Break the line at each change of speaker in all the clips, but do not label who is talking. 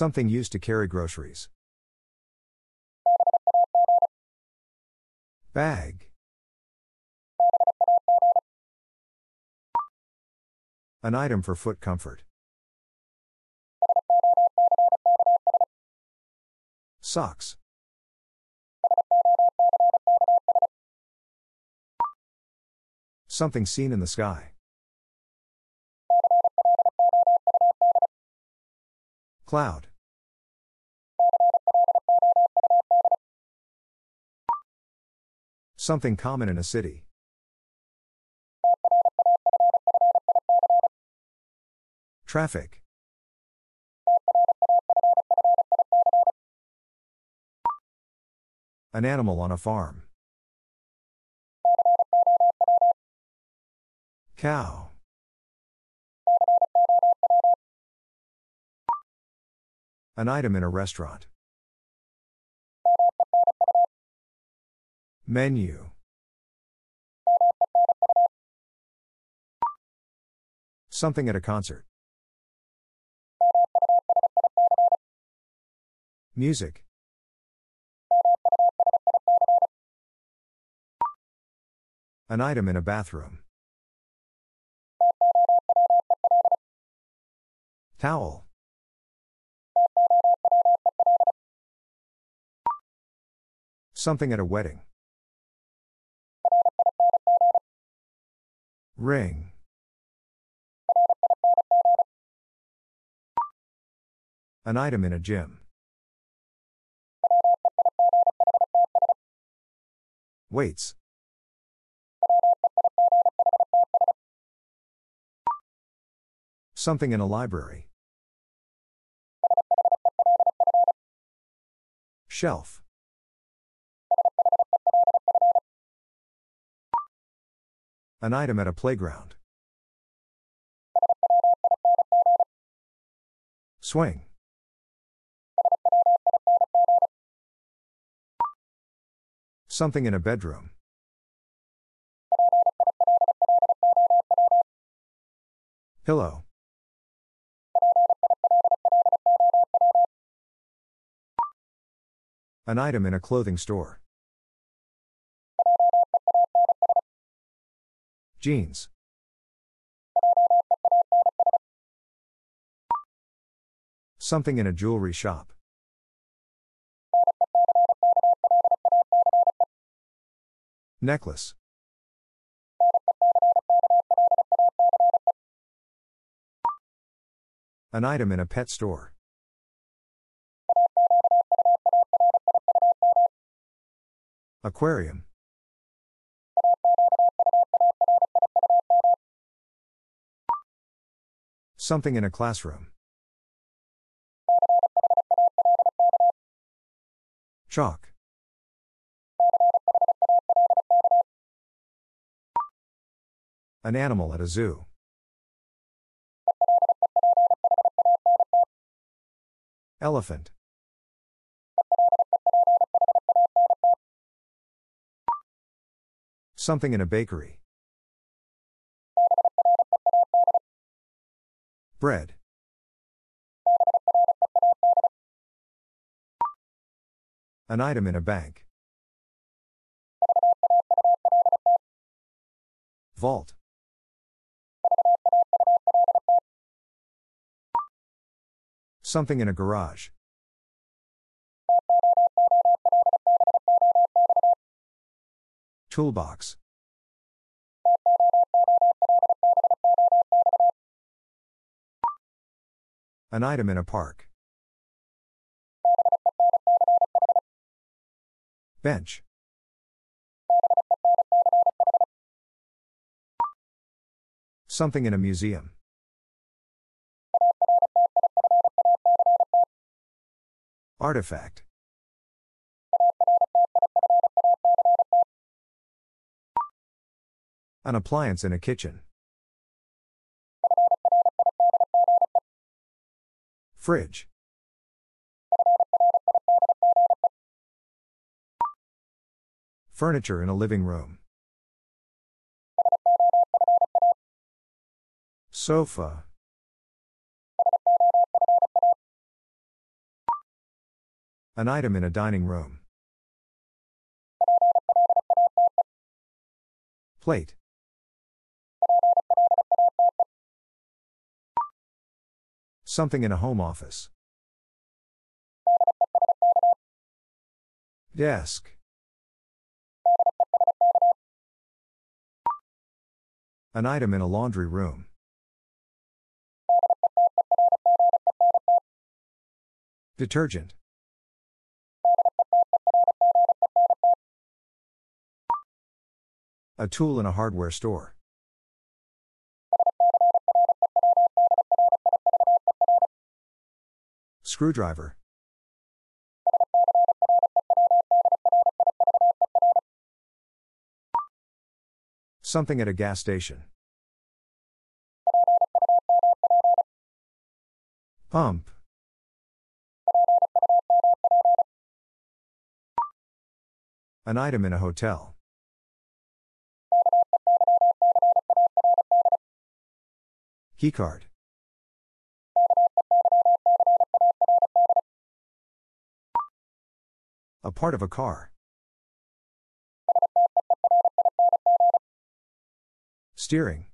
Something used to carry groceries. Bag. An item for foot comfort. Socks. Something seen in the sky. Cloud. Something common in a city. Traffic. An animal on a farm. Cow. An item in a restaurant. Menu. Something at a concert. Music. An item in a bathroom. Towel. Something at a wedding. Ring. An item in a gym. Weights. Something in a library. Shelf. An item at a playground. Swing. Something in a bedroom. Pillow. An item in a clothing store. Jeans. Something in a jewelry shop. Necklace. An item in a pet store. Aquarium. Something in a classroom. Chalk. An animal at a zoo. Elephant. Something in a bakery. Bread. An item in a bank. Vault. Something in a garage. Toolbox. An item in a park. Bench. Something in a museum. Artifact. An appliance in a kitchen. Fridge. Furniture in a living room. Sofa. An item in a dining room. Plate. Something in a home office. Desk. An item in a laundry room. Detergent. A tool in a hardware store. Screwdriver. Something at a gas station. Pump. An item in a hotel. Keycard. A part of a car. Steering.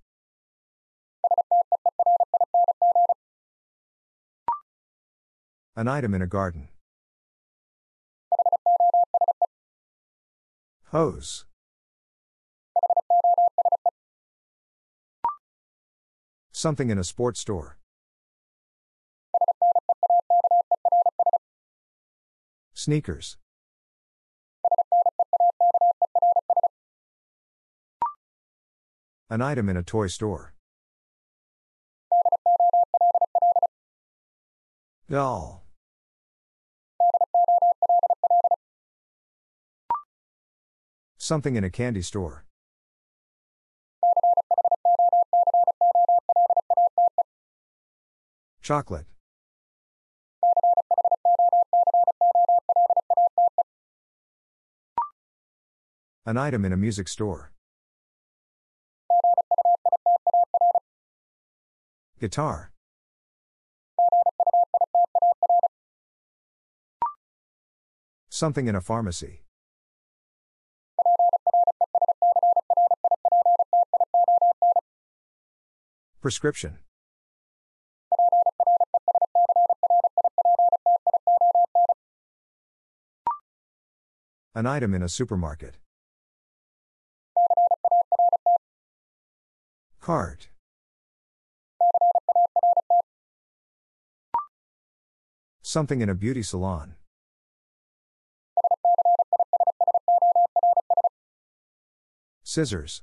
An item in a garden. Hose. Something in a sports store. Sneakers. An item in a toy store. Doll. Something in a candy store. Chocolate. An item in a music store. Guitar. Something in a pharmacy. Prescription. An item in a supermarket. Cart. Something in a beauty salon. Scissors.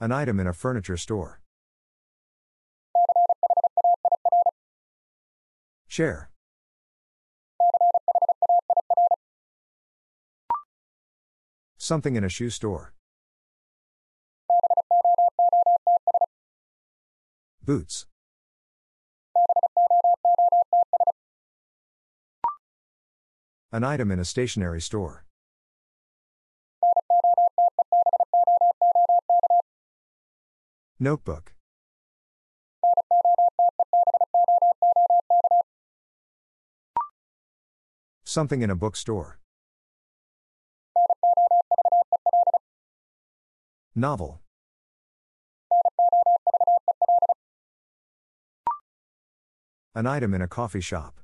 An item in a furniture store. Chair. Something in a shoe store. Boots. An item in a stationery store. Notebook. Something in a bookstore. Novel. An item in a coffee shop.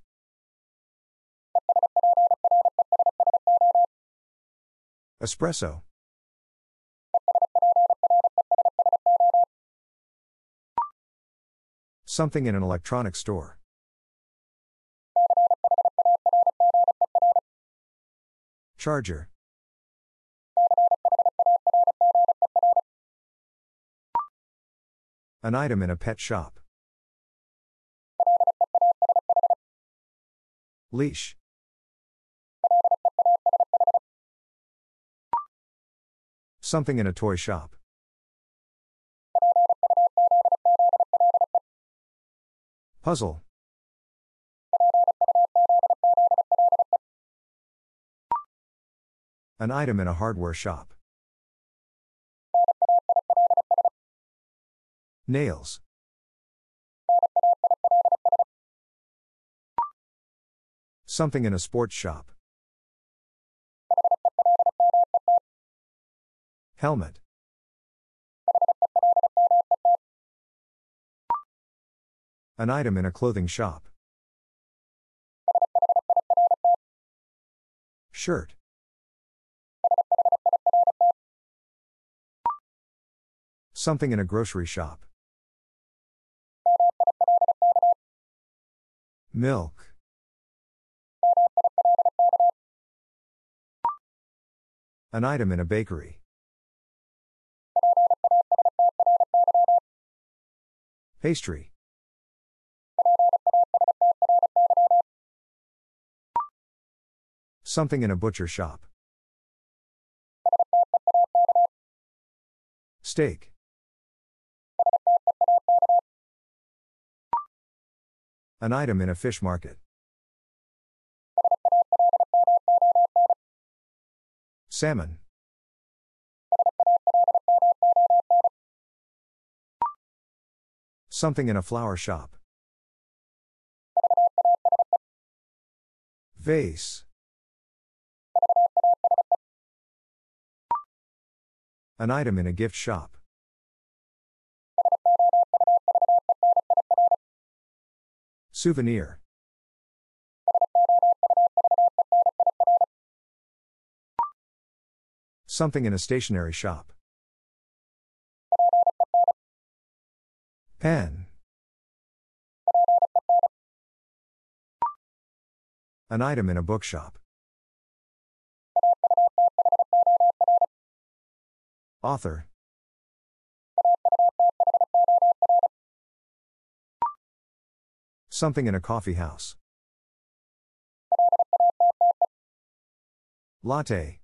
Espresso. Something in an electronics store. Charger. An item in a pet shop. Leash. Something in a toy shop. Puzzle. An item in a hardware shop. Nails. Something in a sports shop. Helmet. An item in a clothing shop. Shirt. Something in a grocery shop. Milk. An item in a bakery. Pastry. Something in a butcher shop. Steak. An item in a fish market. Salmon. Something in a flower shop. Vase. An item in a gift shop. Souvenir. Something in a stationery shop. Pen. An item in a bookshop. Author. Something in a coffee house. Latte.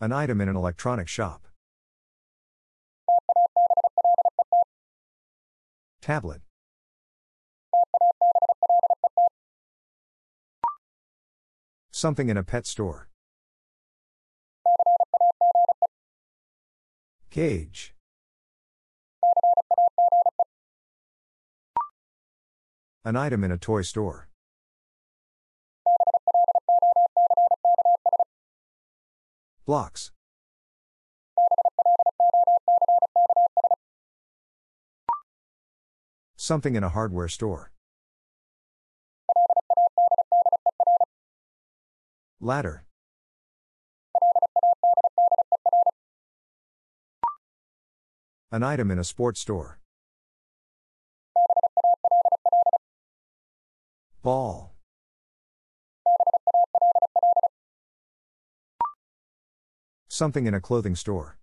An item in an electronic shop. Tablet. Something in a pet store. Cage. An item in a toy store. Blocks. Something in a hardware store. Ladder. An item in a sports store. Ball. Something in a clothing store.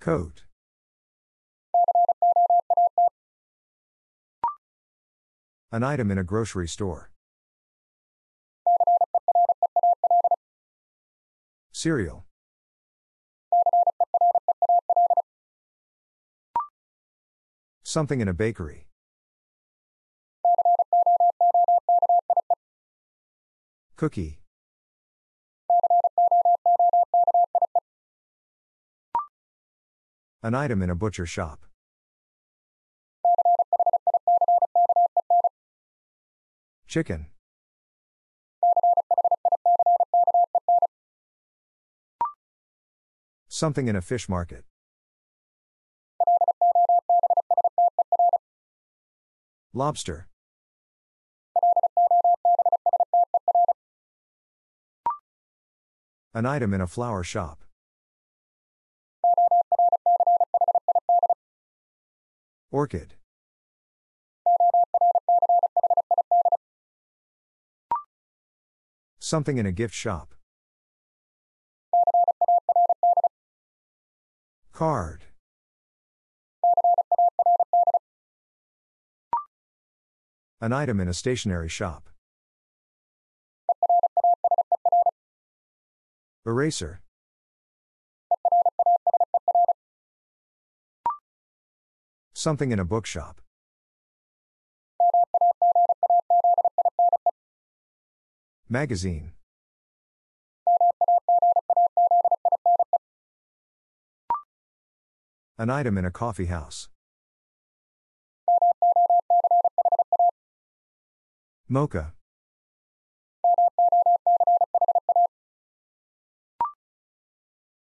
Coat. An item in a grocery store. Cereal. Something in a bakery. Cookie. An item in a butcher shop. Chicken. Something in a fish market. Lobster. An item in a flower shop. Orchid. Something in a gift shop. Card. An item in a stationery shop. Eraser. Something in a bookshop. Magazine. An item in a coffee house. Mocha.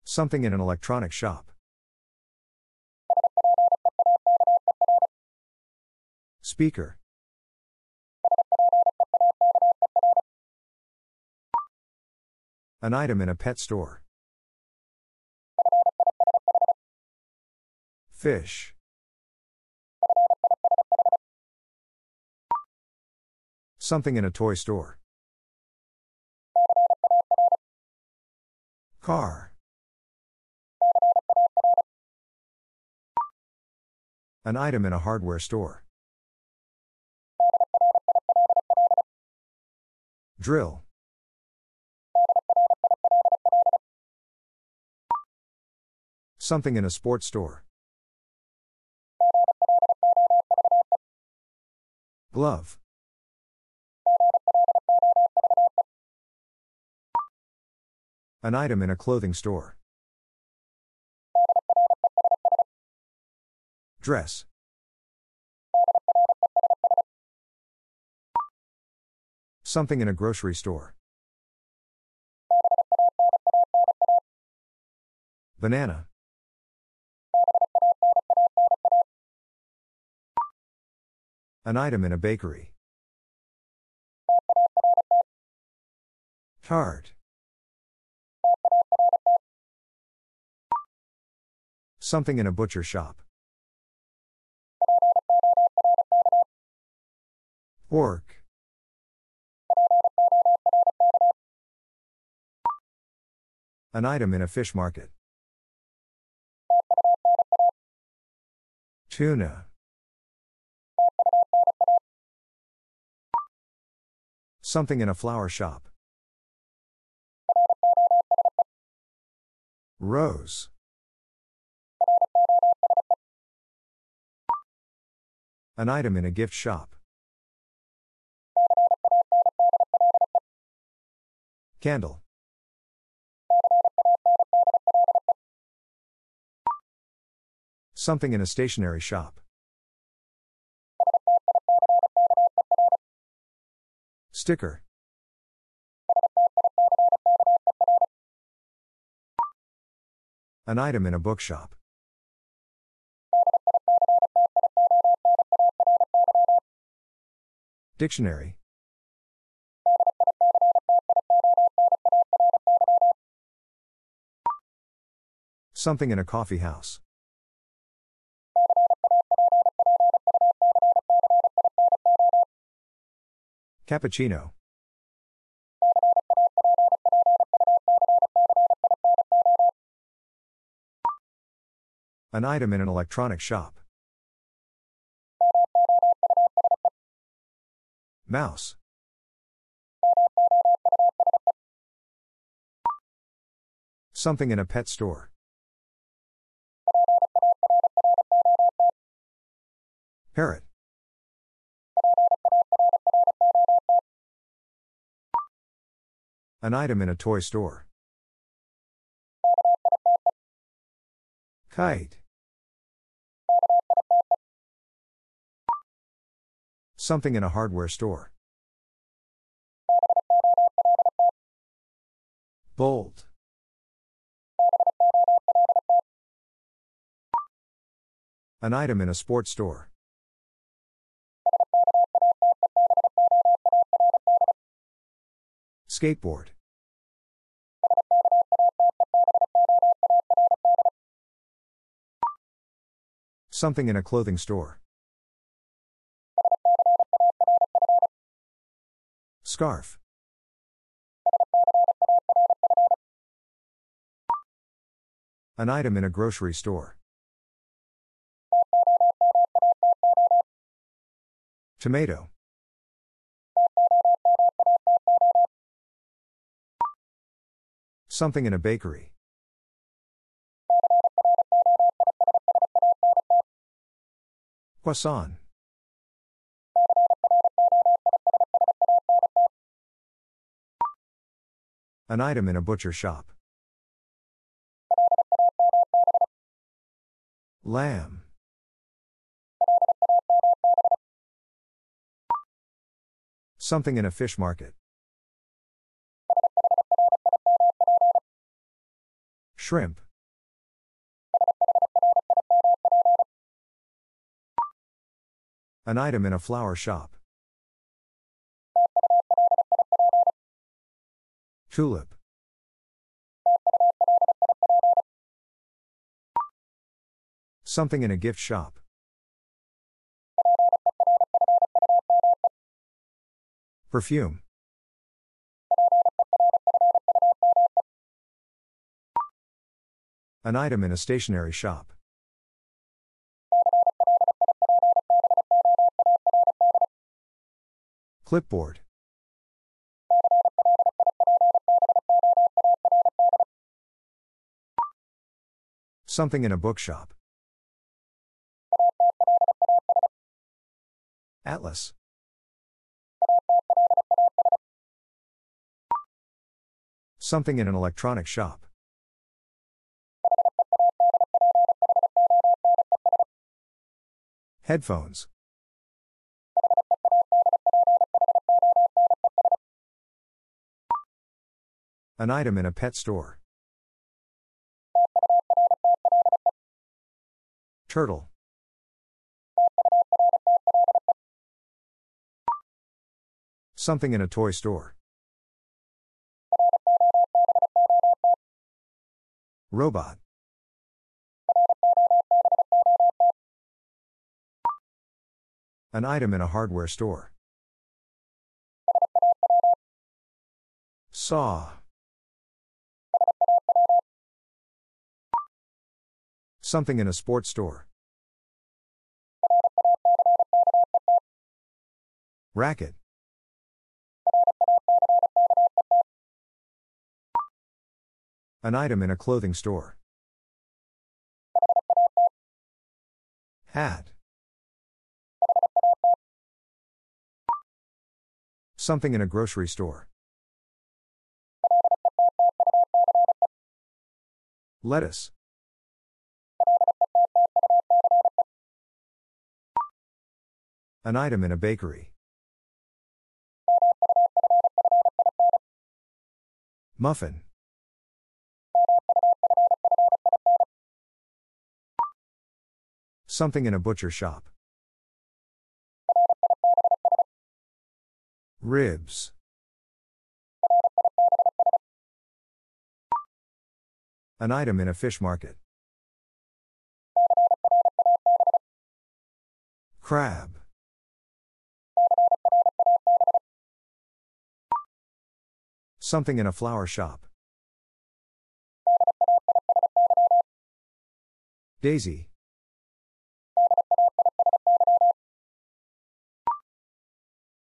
Something in an electronic shop. Speaker. An item in a pet store. Fish. Something in a toy store. Car. An item in a hardware store. Drill. Something in a sports store. Glove. An item in a clothing store. Dress. Something in a grocery store. Banana. An item in a bakery. Tart. Something in a butcher shop. Pork. An item in a fish market. Tuna. Something in a flower shop. Rose. An item in a gift shop. Candle. Something in a stationery shop. Sticker. An item in a bookshop. Dictionary. Something in a coffee house. Cappuccino. An item in an electronic shop. Mouse. Something in a pet store. Parrot. An item in a toy store. Kite. Something in a hardware store. Bolt. An item in a sports store. Skateboard. Something in a clothing store. Scarf. An item in a grocery store. Tomato. Something in a bakery. Croissant. An item in a butcher shop. Lamb. Something in a fish market. Shrimp. An item in a flower shop. Tulip. Something in a gift shop. Perfume. An item in a stationery shop. Clipboard. Something in a bookshop. Atlas. Something in an electronic shop. Headphones. An item in a pet store. Turtle. Something in a toy store. Robot. An item in a hardware store. Saw. Something in a sports store. Racket. An item in a clothing store. Hat. Something in a grocery store. Lettuce. An item in a bakery. Muffin. Something in a butcher shop. Ribs. An item in a fish market. Crab. Something in a flower shop. Daisy.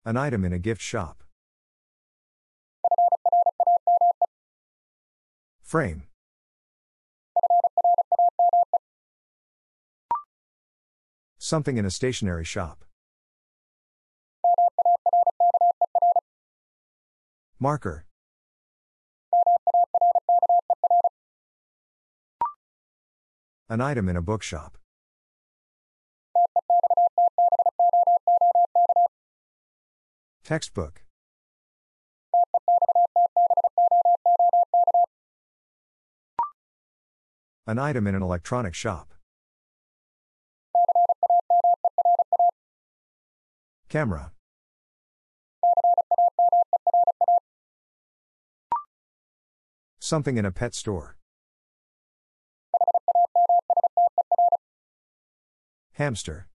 An item in a gift shop. Frame. Something in a stationery shop. Marker. An item in a bookshop. Textbook. An item in an electronic shop. Camera. Something in a pet store. Hamster.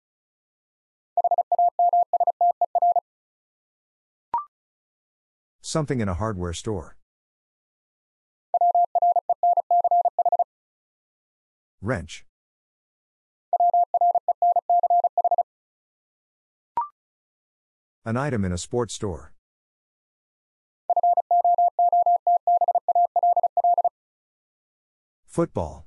Something in a hardware store. Wrench. An item in a sports store. Football.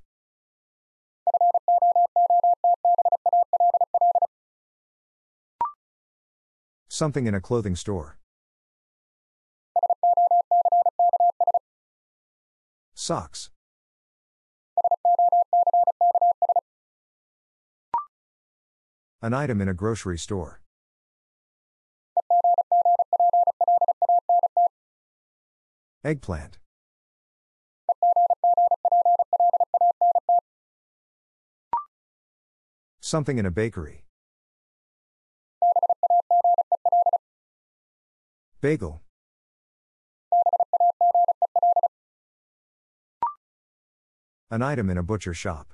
Something in a clothing store. Socks. An item in a grocery store. Eggplant. Something in a bakery. Bagel. An item in a butcher shop.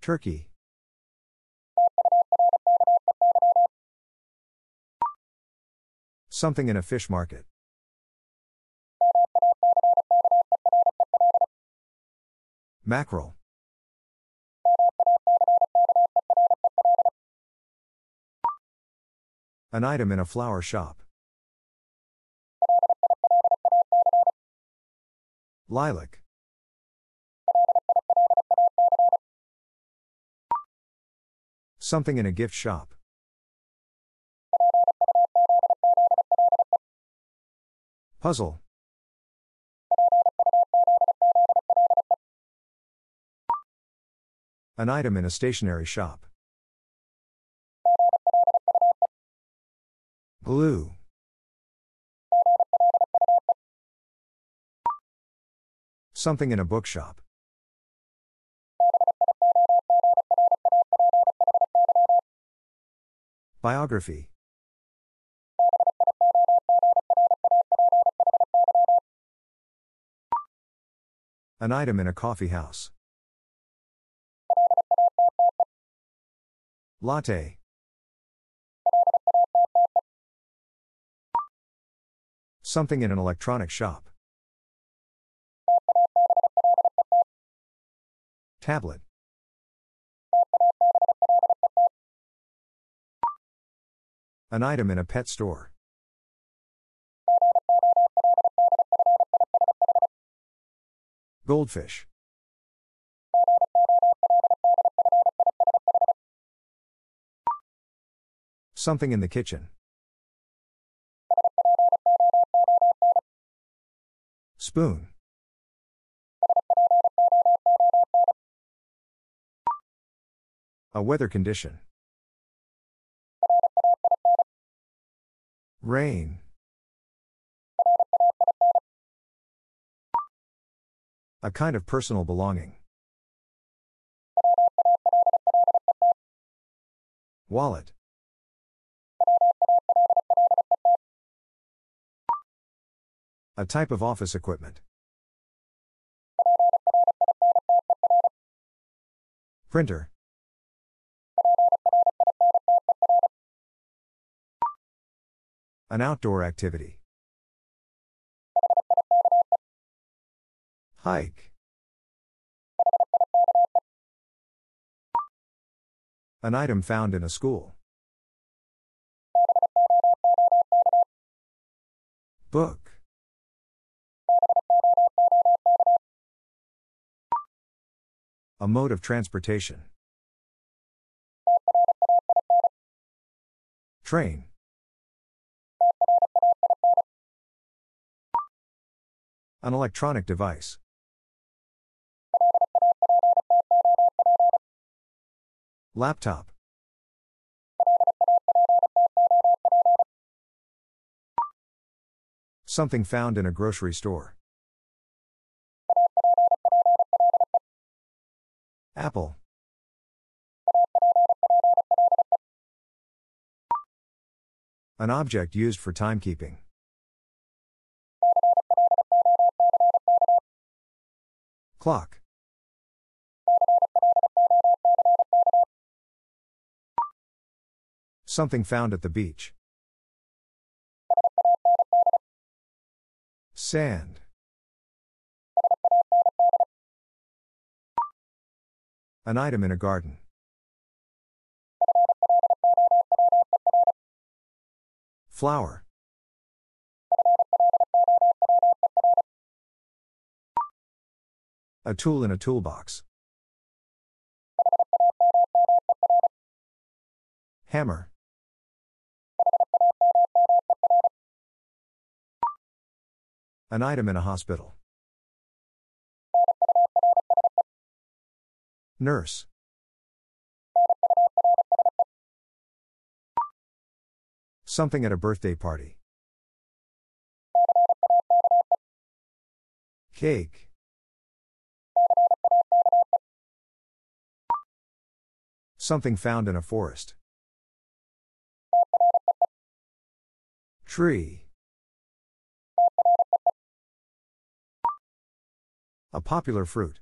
Turkey. Something in a fish market. Mackerel. An item in a flower shop. Lilac. Something in a gift shop. Puzzle. An item in a stationery shop. Glue. Something in a bookshop. Biography. An item in a coffee house. Latte. Something in an electronic shop. Tablet. An item in a pet store. Goldfish. Something in the kitchen. Spoon. A weather condition. Rain. A kind of personal belonging. Wallet. A type of office equipment. Printer. An outdoor activity. Hike. An item found in a school. Book. A mode of transportation. Train. An electronic device. Laptop. Something found in a grocery store. Apple. An object used for timekeeping. Clock. Something found at the beach. Sand. An item in a garden. Flower. A tool in a toolbox. Hammer. An item in a hospital. Nurse. Something at a birthday party. Cake. Something found in a forest. Tree. A popular fruit.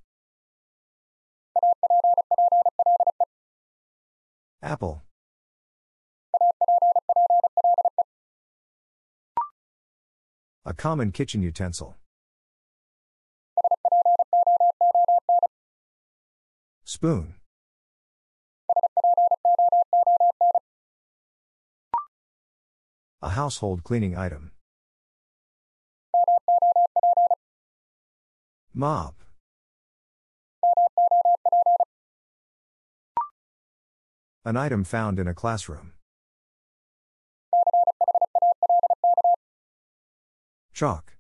Apple. A common kitchen utensil. Spoon. A household cleaning item. Mop. An item found in a classroom. Chalk.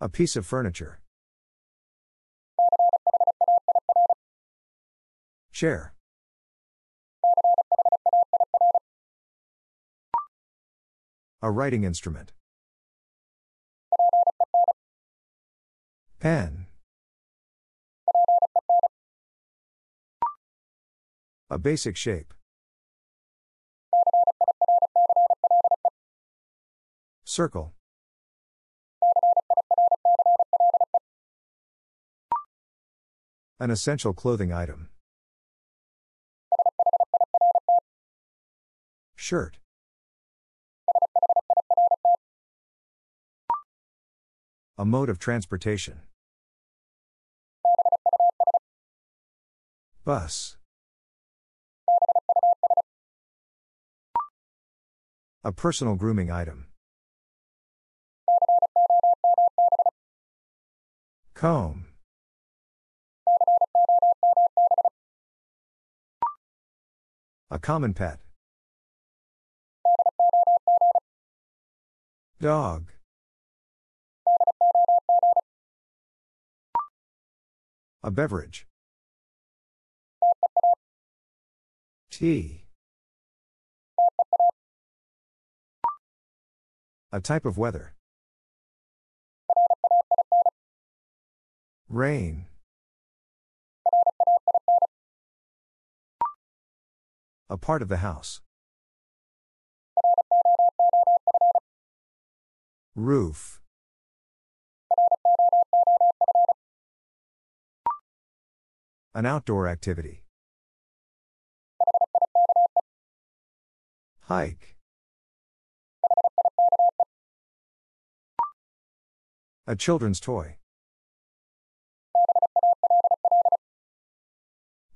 A piece of furniture. Chair. A writing instrument. Pen. A basic shape. Circle. An essential clothing item. Shirt. A mode of transportation. Bus. A personal grooming item. Comb. A common pet. Dog. A beverage. Tea. A type of weather. Rain. A part of the house. Roof. An outdoor activity. Hike. A children's toy.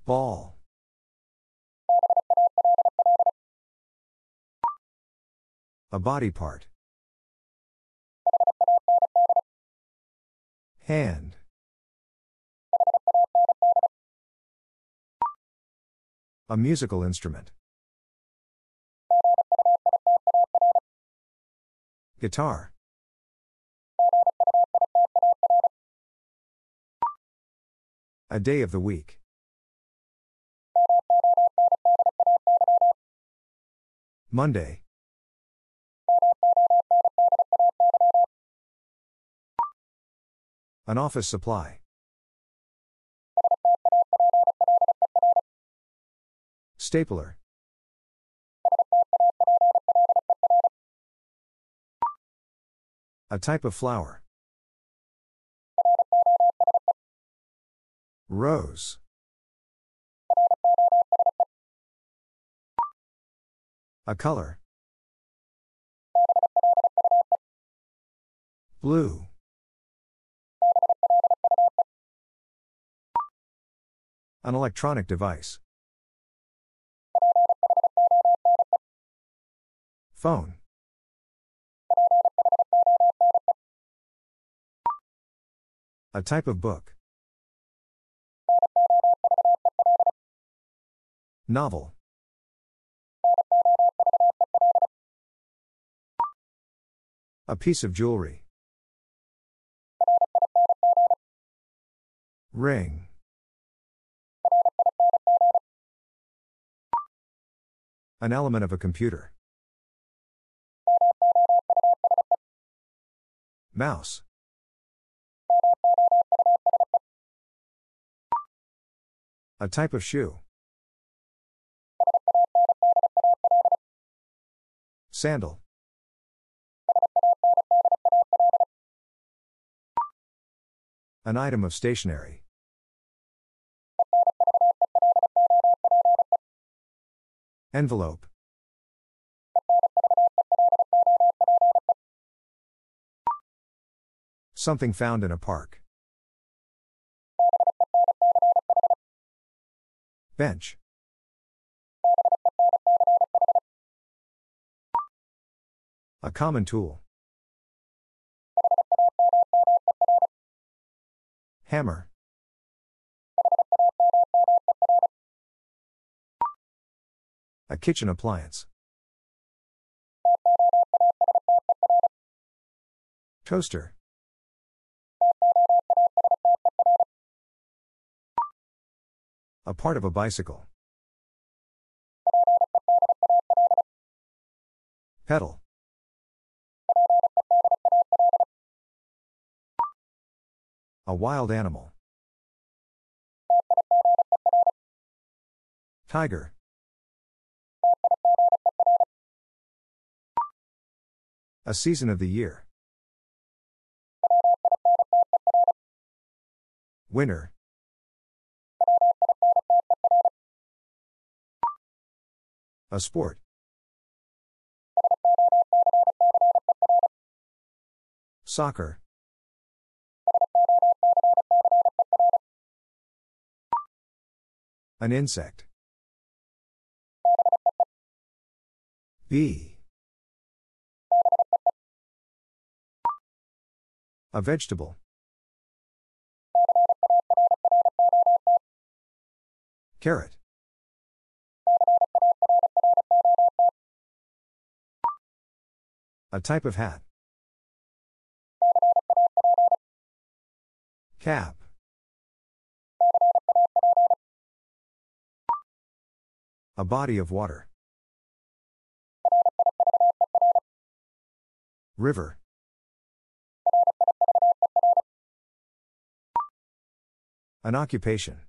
Ball. A body part. Hand. A musical instrument. Guitar. A day of the week. Monday. An office supply. Stapler. A type of flower. Rose. A color. Blue. An electronic device. Phone. A type of book. Novel. A piece of jewelry. Ring. An element of a computer. Mouse. A type of shoe. Sandal. An item of stationery. Envelope. Something found in a park. Bench. A common tool. Hammer. A kitchen appliance. Toaster. A part of a bicycle. Pedal. A wild animal. Tiger. A season of the year. Winter. A sport. Soccer. An insect. Bee. A vegetable. Carrot. A type of hat. Cap. A body of water. River. An occupation.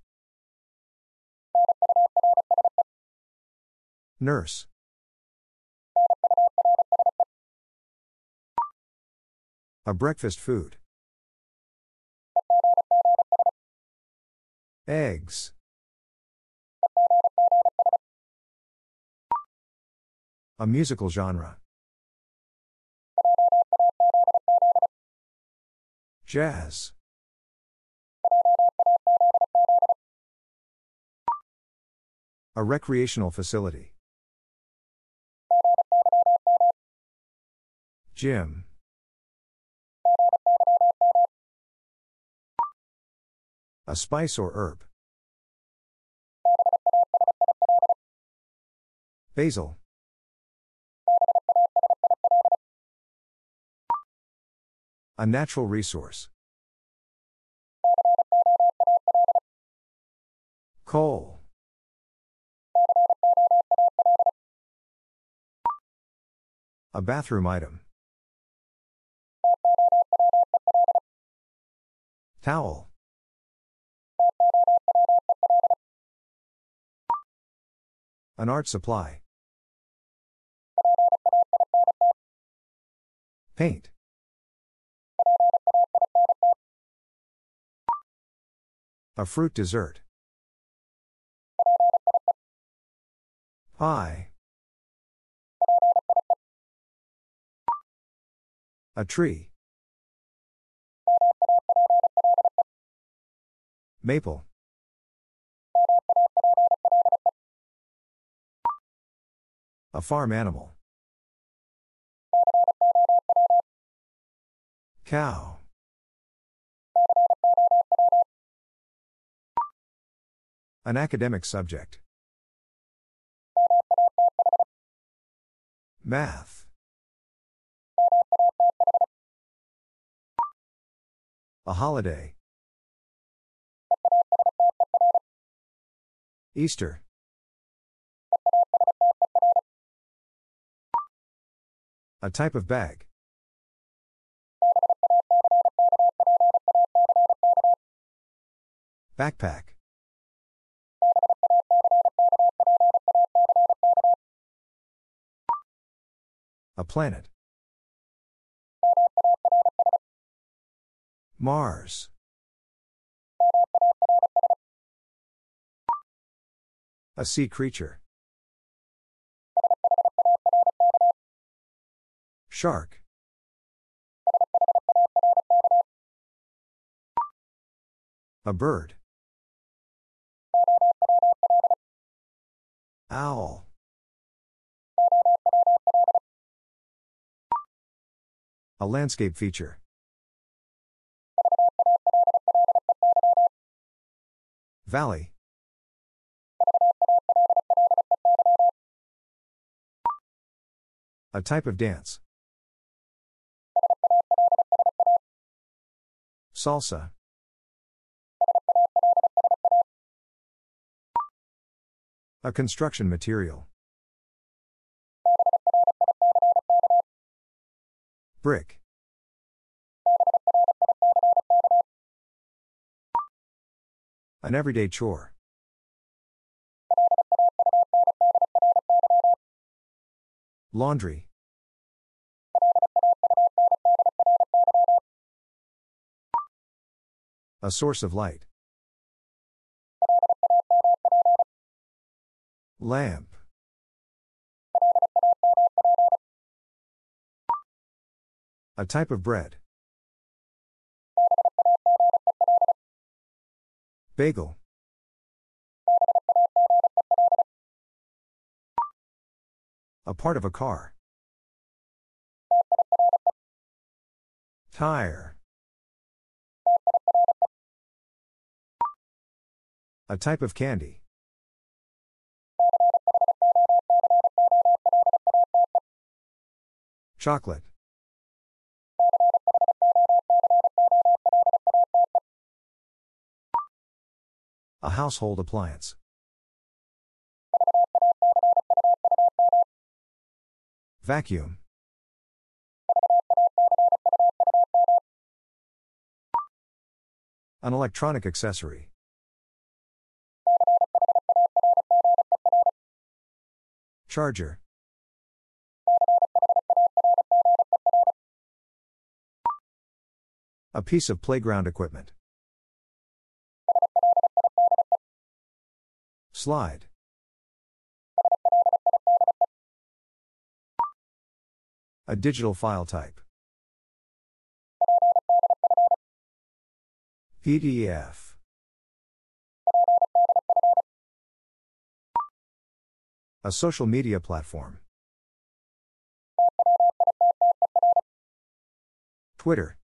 Nurse. A breakfast food. Eggs. A musical genre. Jazz. A recreational facility. Gym. A spice or herb. Basil. A natural resource. Coal. A bathroom item. Towel. An art supply. Paint. A fruit dessert. Pie. A tree. Maple. A farm animal. Cow. An academic subject. Math. A holiday. Easter. A type of bag. Backpack. A planet. Mars. A sea creature. Shark. A bird. Owl. A landscape feature. Valley. A type of dance. Salsa. A construction material. Brick. An everyday chore. Laundry. A source of light. Lamp. A type of bread. Bagel. A part of a car. Tire. A type of candy. Chocolate. A household appliance. Vacuum. An electronic accessory. Charger. A piece of playground equipment. Slide. A digital file type. PDF. A social media platform. Twitter.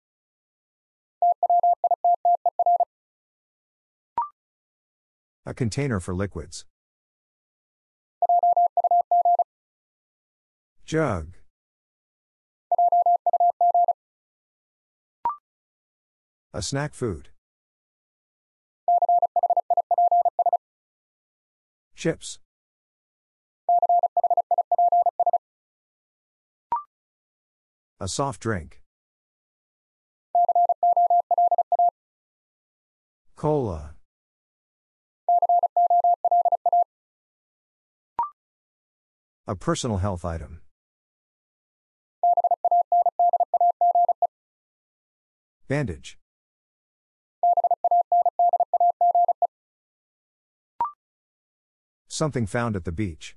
A container for liquids. Jug. A snack food. Chips. A soft drink. Cola. A personal health item. Bandage. Something found at the beach.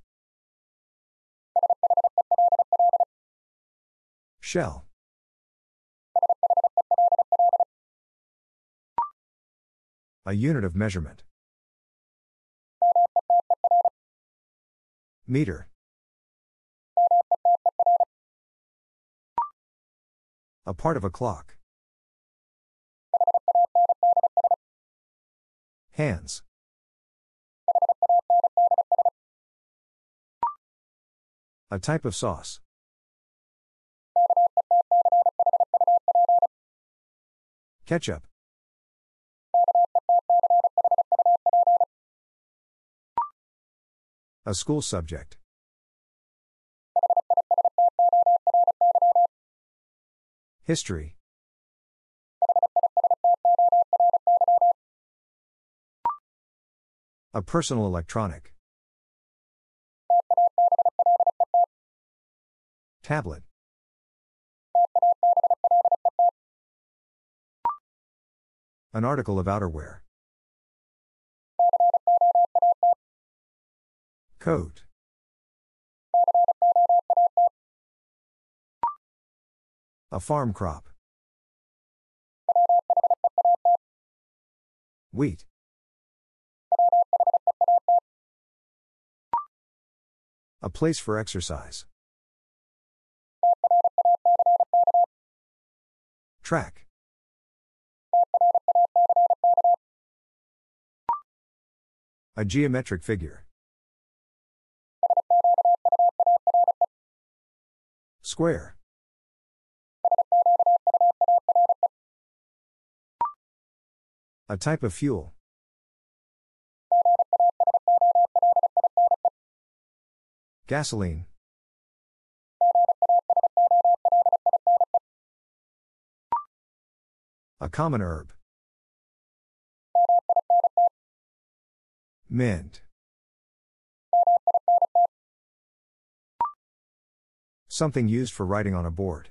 Shell. A unit of measurement. Meter. A part of a clock. Hands. A type of sauce. Ketchup. A school subject. History. A personal electronic. Tablet. An article of outerwear. Coat. A farm crop. Wheat. A place for exercise. Track. A geometric figure. Square. A type of fuel. Gasoline. A common herb. Mint. Something used for writing on a board.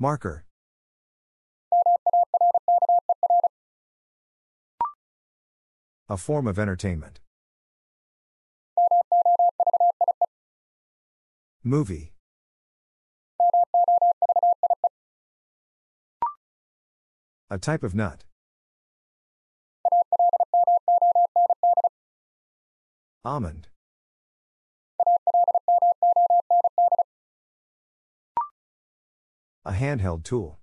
Marker. A form of entertainment. Movie. A type of nut. Almond. A handheld tool.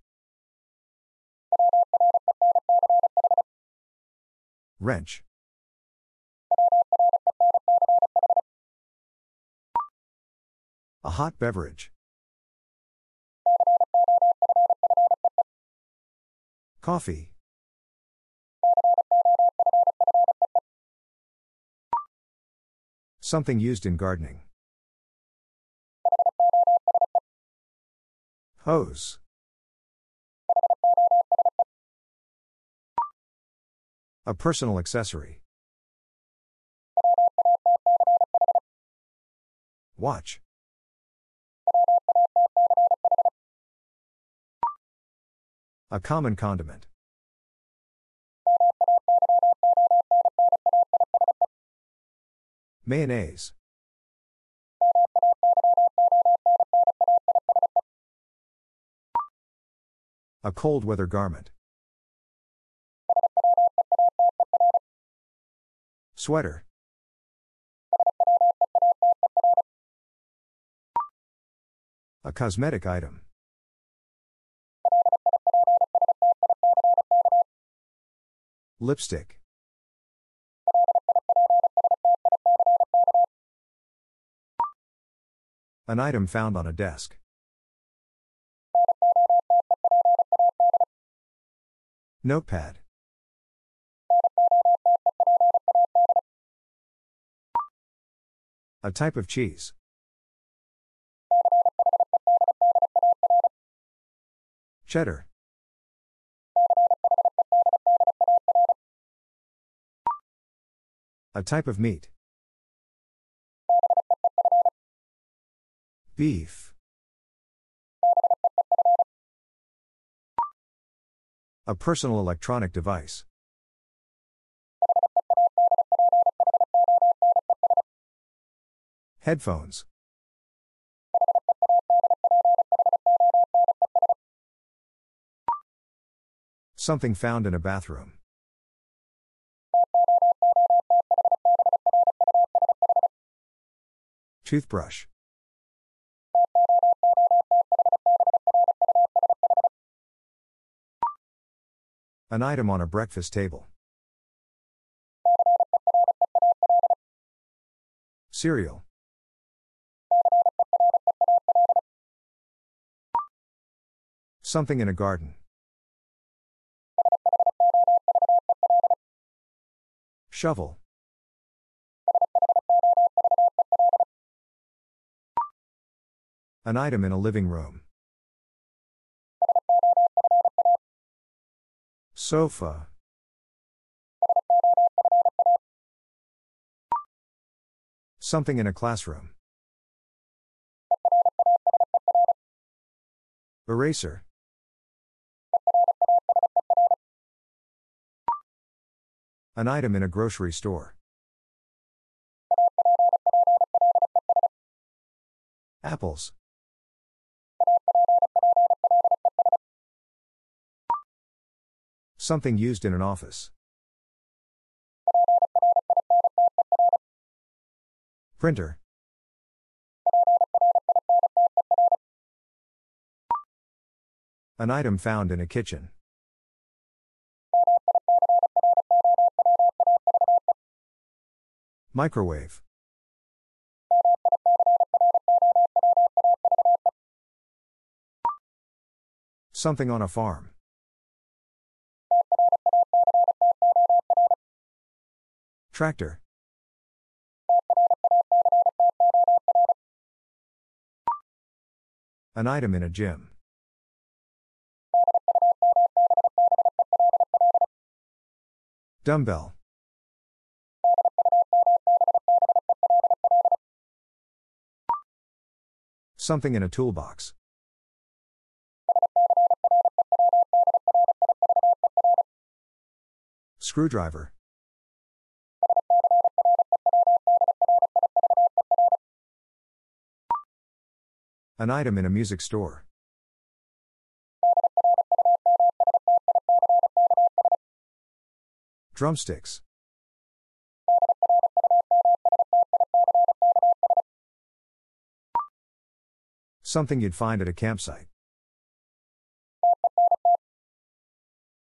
Wrench. A hot beverage. Coffee. Something used in gardening. Hose. A personal accessory. Watch. A common condiment. Mayonnaise. A cold weather garment. Sweater. A cosmetic item. Lipstick. An item found on a desk. Notepad. A type of cheese. Cheddar. A type of meat. Beef. A personal electronic device. Headphones. Something found in a bathroom. Toothbrush. An item on a breakfast table. Cereal. Something in a garden. Shovel. An item in a living room. Sofa. Something in a classroom. Eraser. An item in a grocery store. Apples. Something used in an office. Printer. An item found in a kitchen. Microwave. Something on a farm. Tractor. An item in a gym. Dumbbell. Something in a toolbox. Screwdriver. An item in a music store. Drumsticks. Something you'd find at a campsite.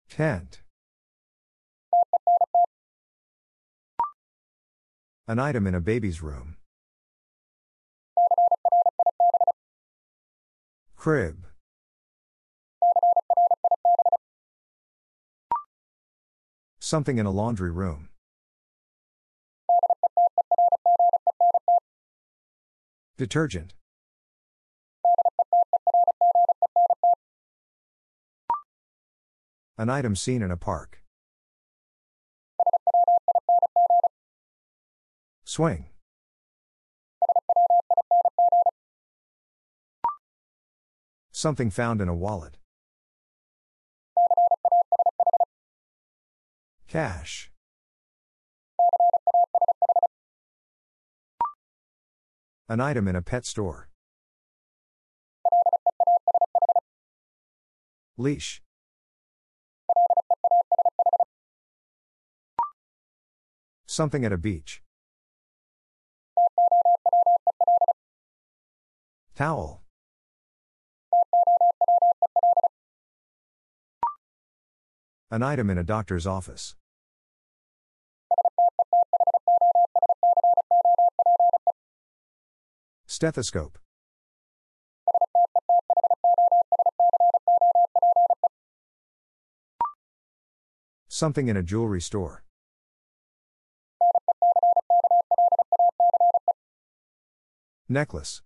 Tent. An item in a baby's room. Crib. Something in a laundry room. Detergent. An item seen in a park. Swing. Something found in a wallet. Cash. An item in a pet store. Leash. Something at a beach. Towel. An item in a doctor's office. Stethoscope. Something in a jewelry store. Necklace.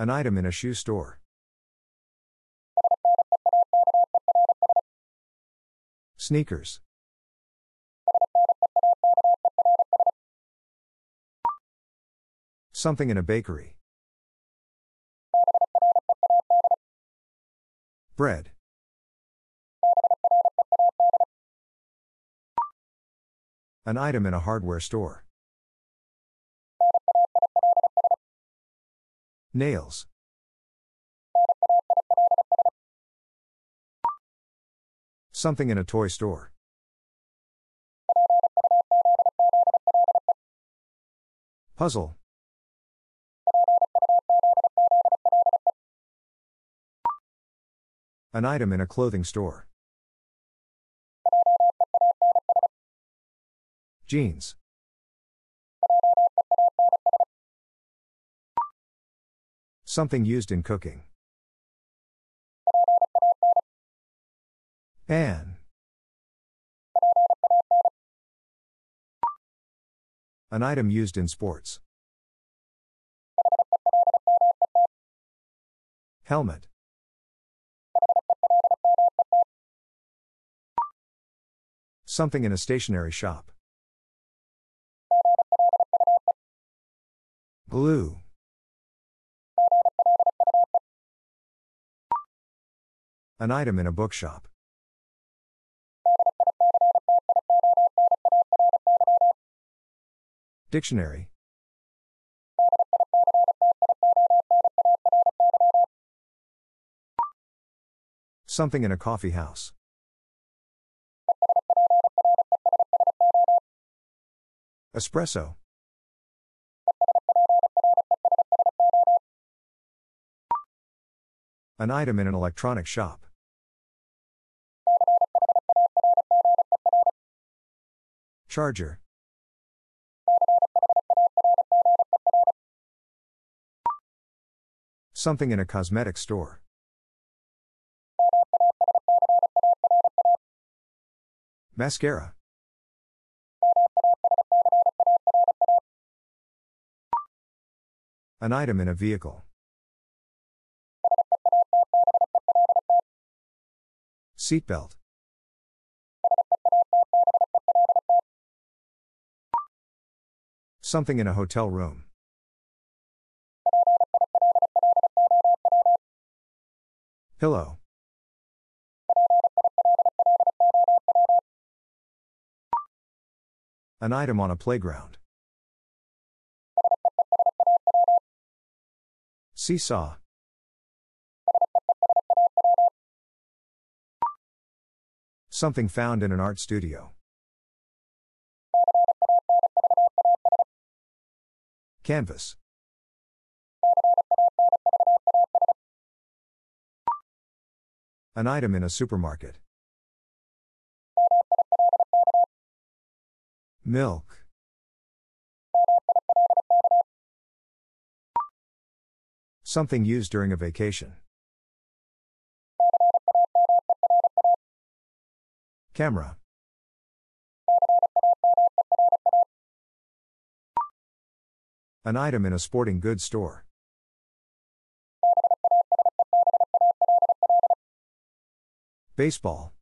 An item in a shoe store. Sneakers. Something in a bakery. Bread. An item in a hardware store. Nails. Something in a toy store. Puzzle. An item in a clothing store. Jeans. Something used in cooking. An. An item used in sports. Helmet. Something in a stationery shop. Glue. An item in a bookshop. Dictionary. Something in a coffee house. Espresso. An item in an electronic shop. Charger. Something in a cosmetic store. Mascara. An item in a vehicle. Seatbelt. Something in a hotel room. Pillow. An item on a playground. Seesaw. Something found in an art studio. Canvas. An item in a supermarket. Milk. Something used during a vacation. Camera. An item in a sporting goods store. Baseball.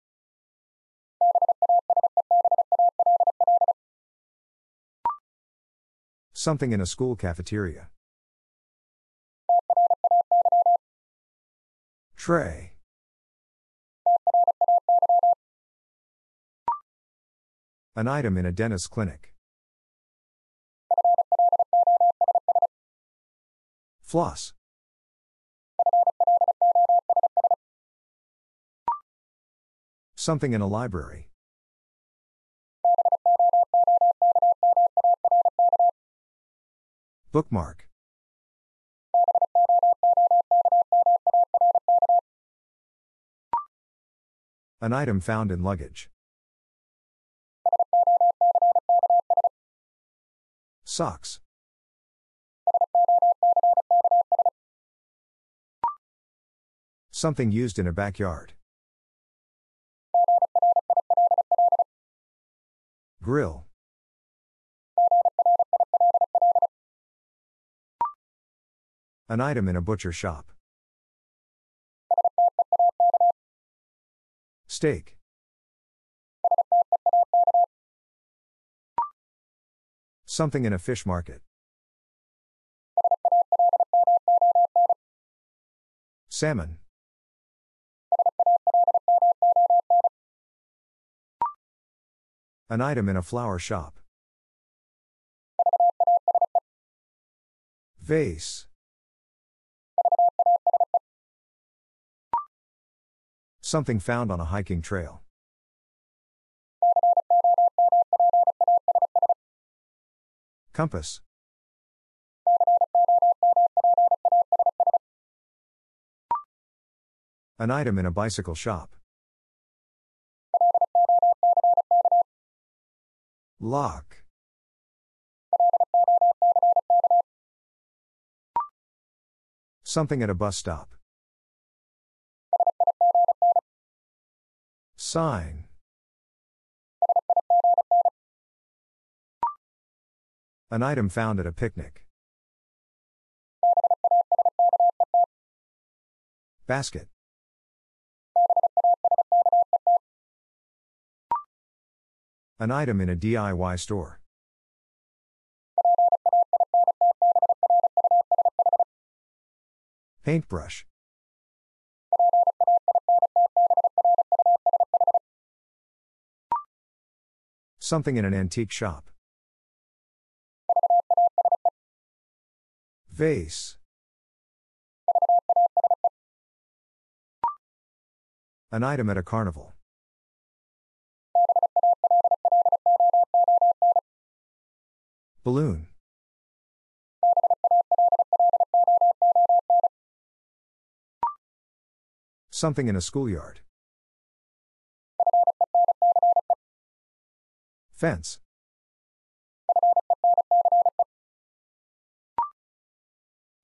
Something in a school cafeteria. Tray. An item in a dentist's clinic. Floss. Something in a library. Bookmark. An item found in luggage. Socks. Something used in a backyard. Grill. An item in a butcher shop. Steak. Something in a fish market. Salmon. An item in a flower shop. Vase. Something found on a hiking trail. Compass. An item in a bicycle shop. Lock. Something at a bus stop. Sign. An item found at a picnic. Basket. An item in a DIY store. Paintbrush. Something in an antique shop. Vase. An item at a carnival. Balloon. Something in a schoolyard. Fence.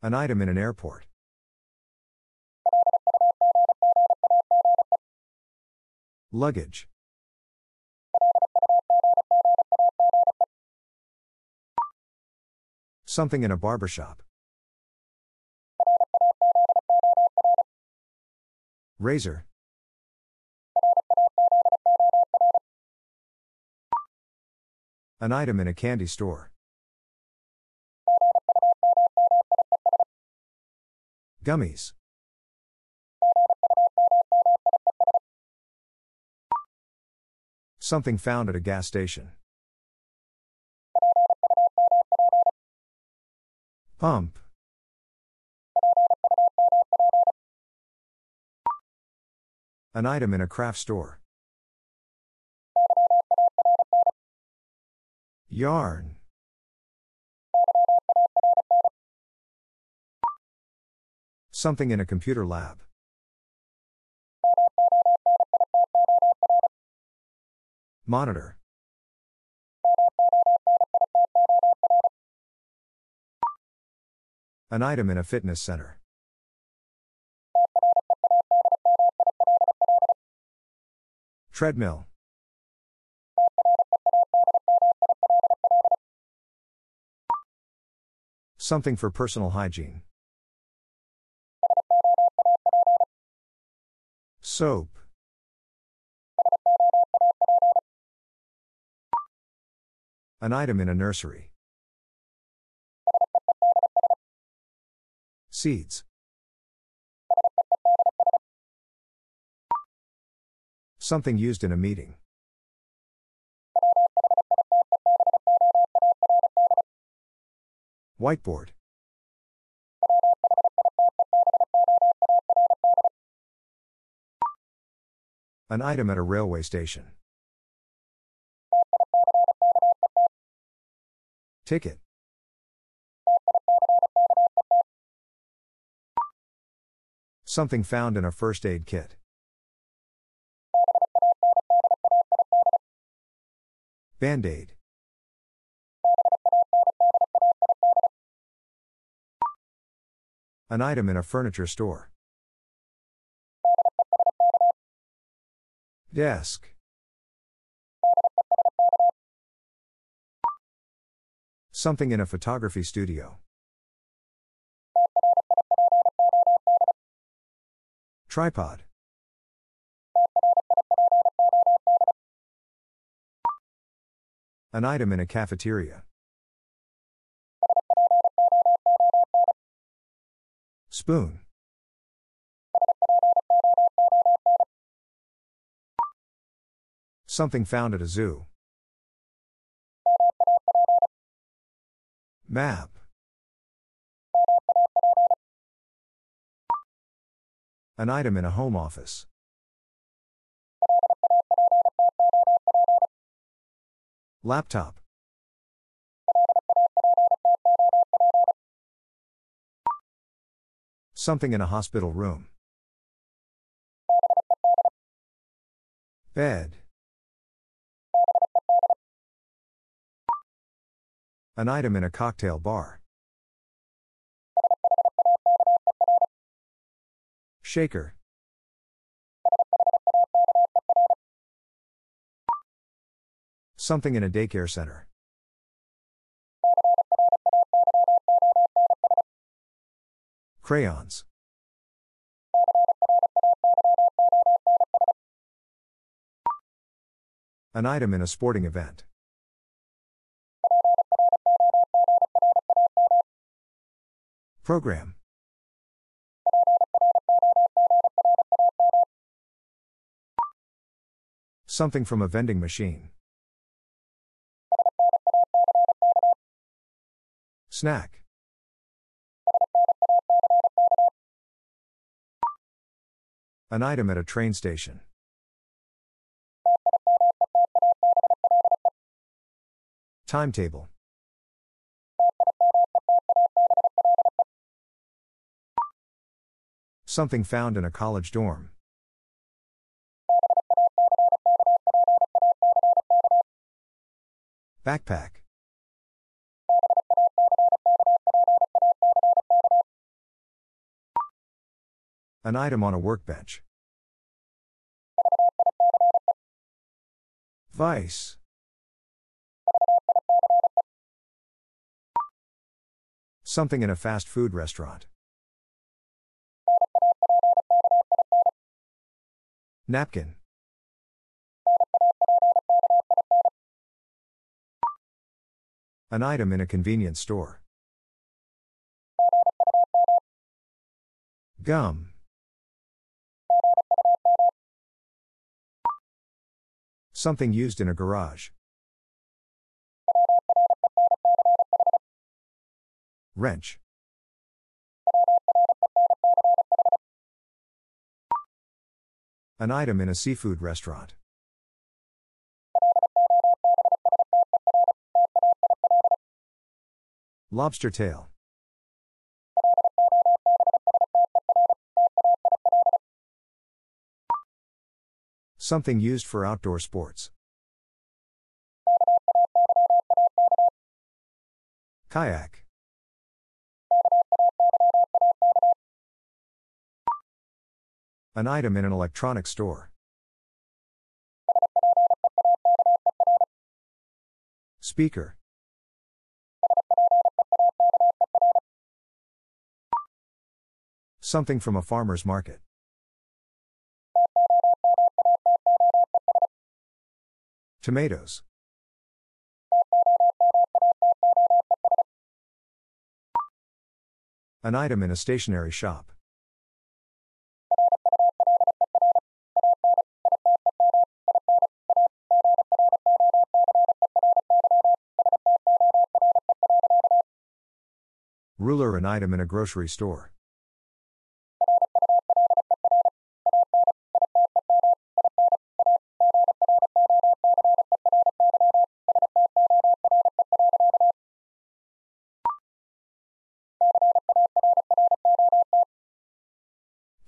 An item in an airport. Luggage. Something in a barbershop. Razor. An item in a candy store. Gummies. Something found at a gas station. Pump. An item in a craft store. Yarn. Something in a computer lab. Monitor. An item in a fitness center. Treadmill. Something for personal hygiene. Soap. An item in a nursery. Seeds. Something used in a meeting. Whiteboard. An item at a railway station. Ticket. Something found in a first aid kit. Band aid. An item in a furniture store. Desk. Something in a photography studio. Tripod. An item in a cafeteria. Spoon. Something found at a zoo. Map. An item in a home office. Laptop. Something in a hospital room. Bed. An item in a cocktail bar. Shaker. Something in a daycare center. Crayons. An item in a sporting event. Program. Something from a vending machine. Snack. An item at a train station. Timetable. Something found in a college dorm. Backpack. An item on a workbench. Vice. Something in a fast food restaurant. Napkin. An item in a convenience store. Gum. Something used in a garage. Wrench. An item in a seafood restaurant. Lobster tail. Something used for outdoor sports. Kayak. An item in an electronics store. Speaker. Something from a farmer's market. Tomatoes. An item in a stationery shop. Ruler an item in a grocery store.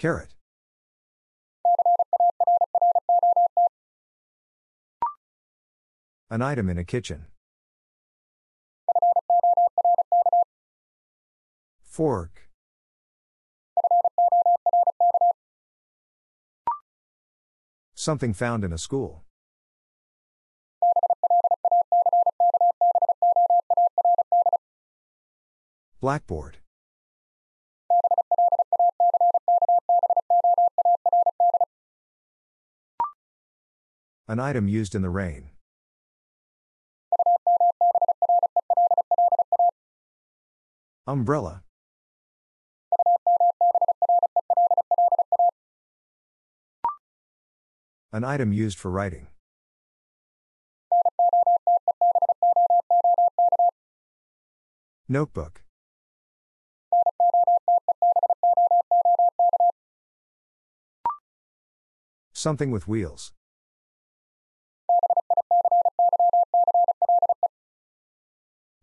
Carrot. An item in a kitchen. Fork. Something found in a school. Blackboard. An item used in the rain. Umbrella. An item used for writing. Notebook. Something with wheels.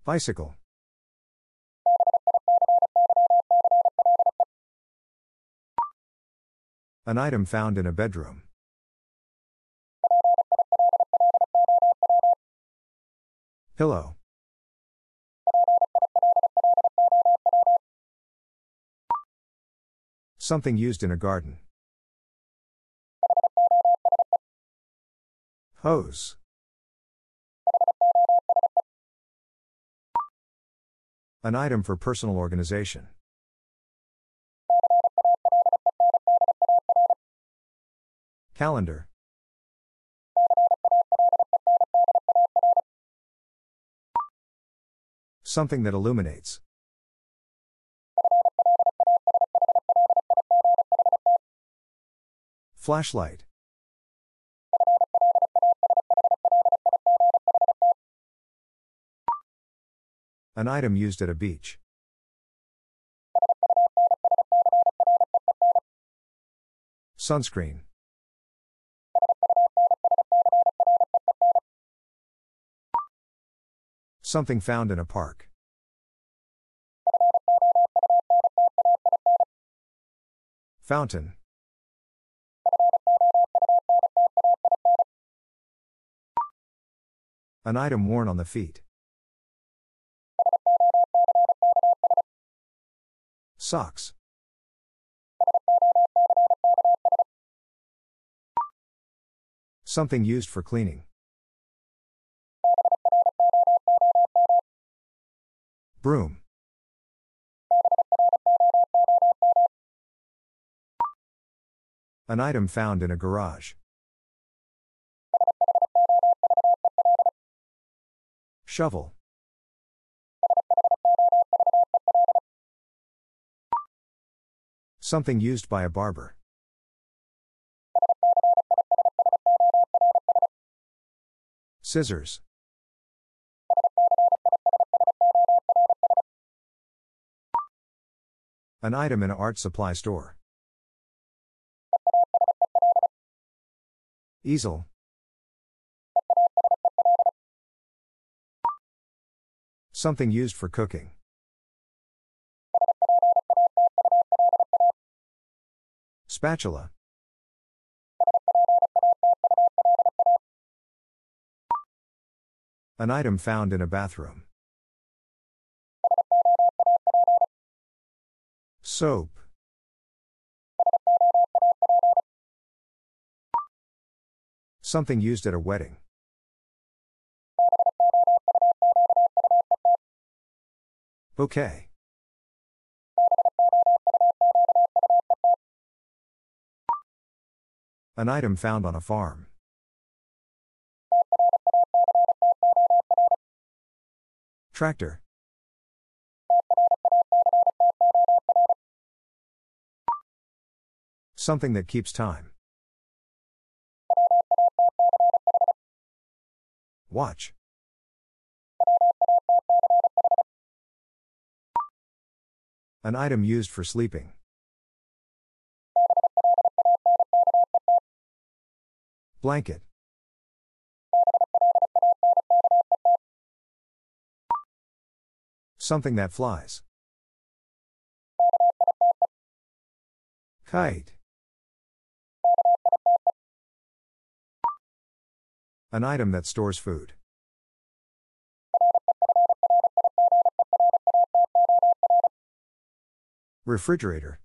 Bicycle. An item found in a bedroom. Pillow. Something used in a garden. Hose. An item for personal organization. Calendar. Something that illuminates. Flashlight. An item used at a beach. Sunscreen. Something found in a park. Fountain. An item worn on the feet. Socks. Something used for cleaning. Broom. An item found in a garage. Shovel. Something used by a barber. Scissors. An item in an art supply store. Easel. Something used for cooking. Spatula. An item found in a bathroom. Soap. Something used at a wedding. Bouquet. An item found on a farm. Tractor. Something that keeps time. Watch. An item used for sleeping. Blanket. Something that flies. Kite. An item that stores food. Refrigerator.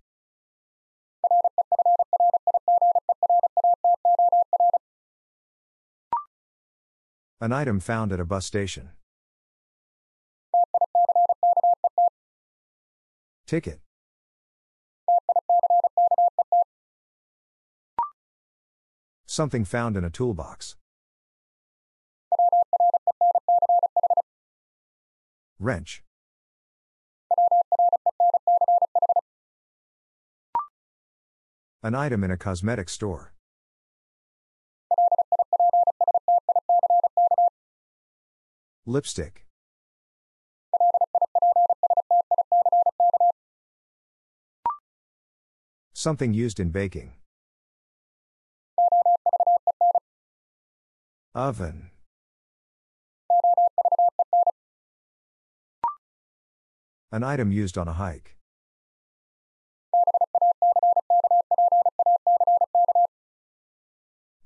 An item found at a bus station. Ticket. Something found in a toolbox. Wrench. An item in a cosmetic store. Lipstick. Something used in baking. Oven. An item used on a hike.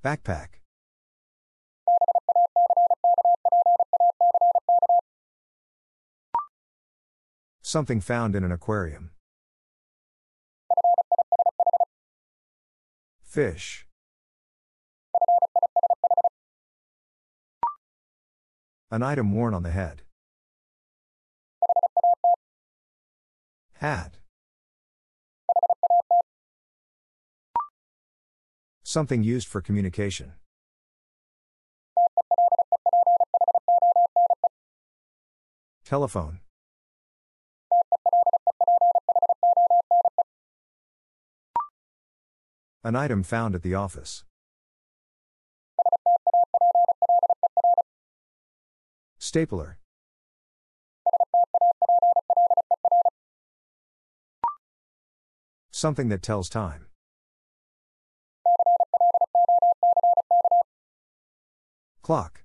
Backpack. Something found in an aquarium. Fish. An item worn on the head. Hat. Something used for communication. Telephone. An item found at the office. Stapler. Something that tells time. Clock.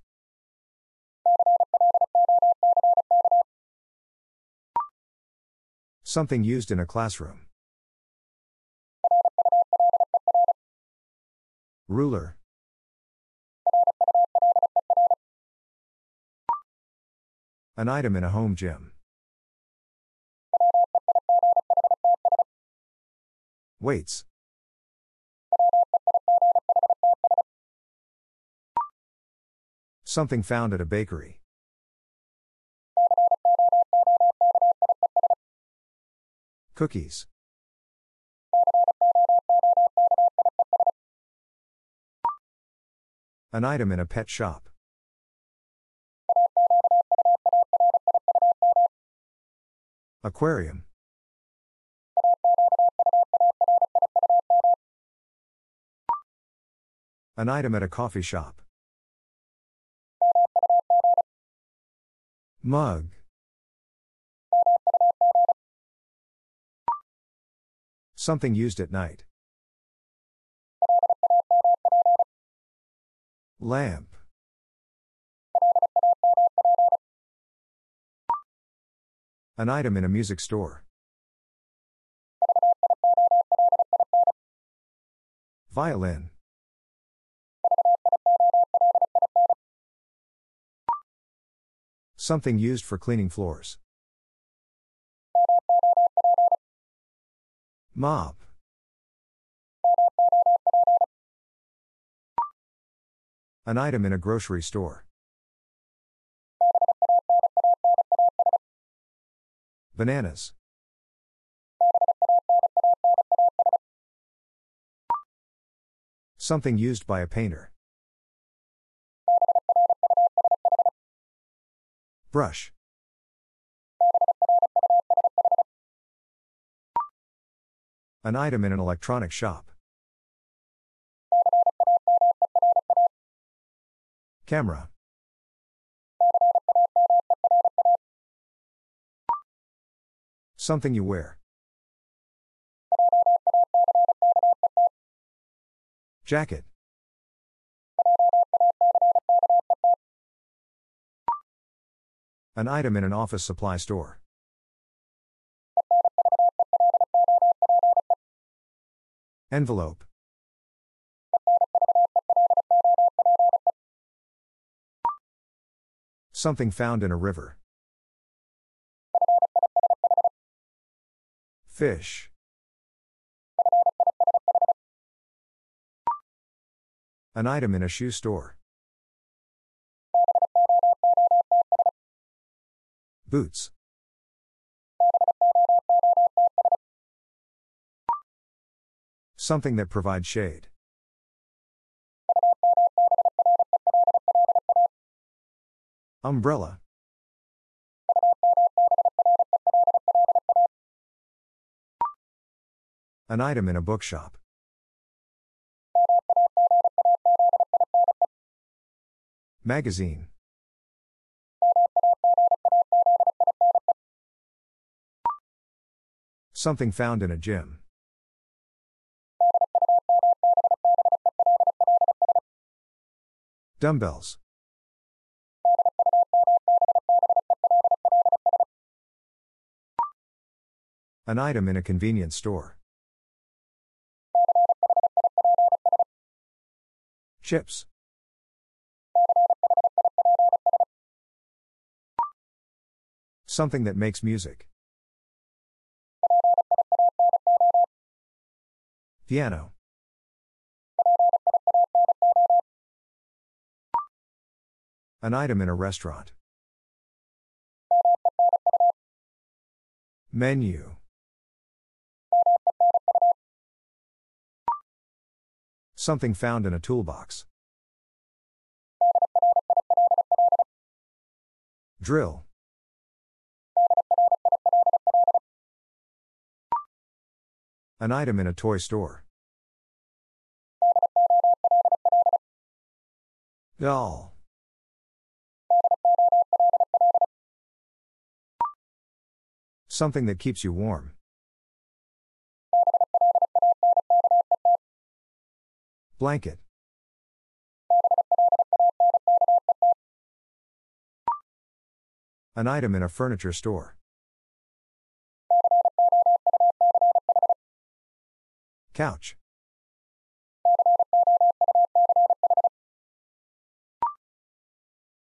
Something used in a classroom. Ruler. An item in a home gym. Weights. Something found at a bakery. Cookies. An item in a pet shop. Aquarium. An item at a coffee shop. Mug. Something used at night. Lamp. An item in a music store. Violin. Something used for cleaning floors. Mop. An item in a grocery store. Bananas. Something used by a painter. Brush. An item in an electronic shop. Camera. Something you wear. Jacket. An item in an office supply store. Envelope. Something found in a river. Fish. An item in a shoe store. Boots. Something that provides shade. Umbrella. An item in a bookshop. Magazine. Something found in a gym. Dumbbells. An item in a convenience store. Chips. Something that makes music. Piano. An item in a restaurant. Menu. Something found in a toolbox. Drill. An item in a toy store. Doll. Something that keeps you warm. Blanket. An item in a furniture store. Couch.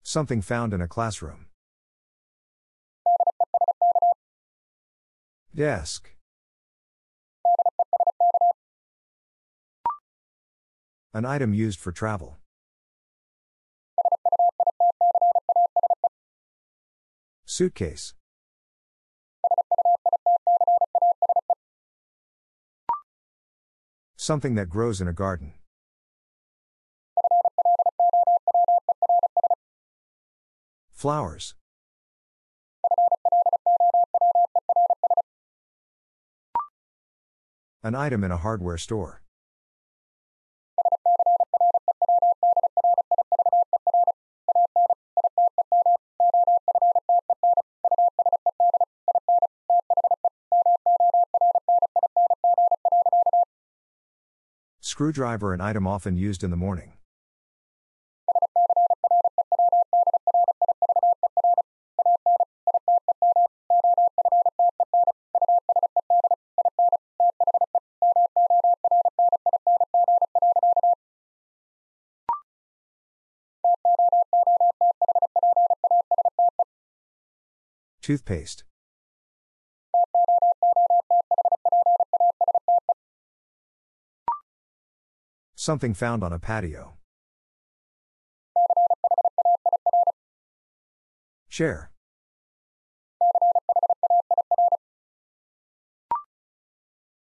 Something found in a classroom. Desk. An item used for travel. Suitcase. Something that grows in a garden. Flowers. An item in a hardware store. Screwdriver an item often used in the morning. Toothpaste. Something found on a patio. Chair.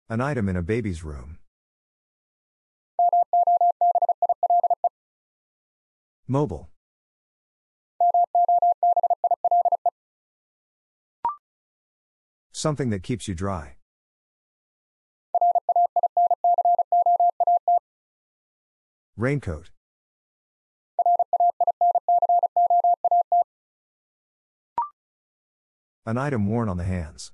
An item in a baby's room. Mobile. Something that keeps you dry. Raincoat. An item worn on the hands.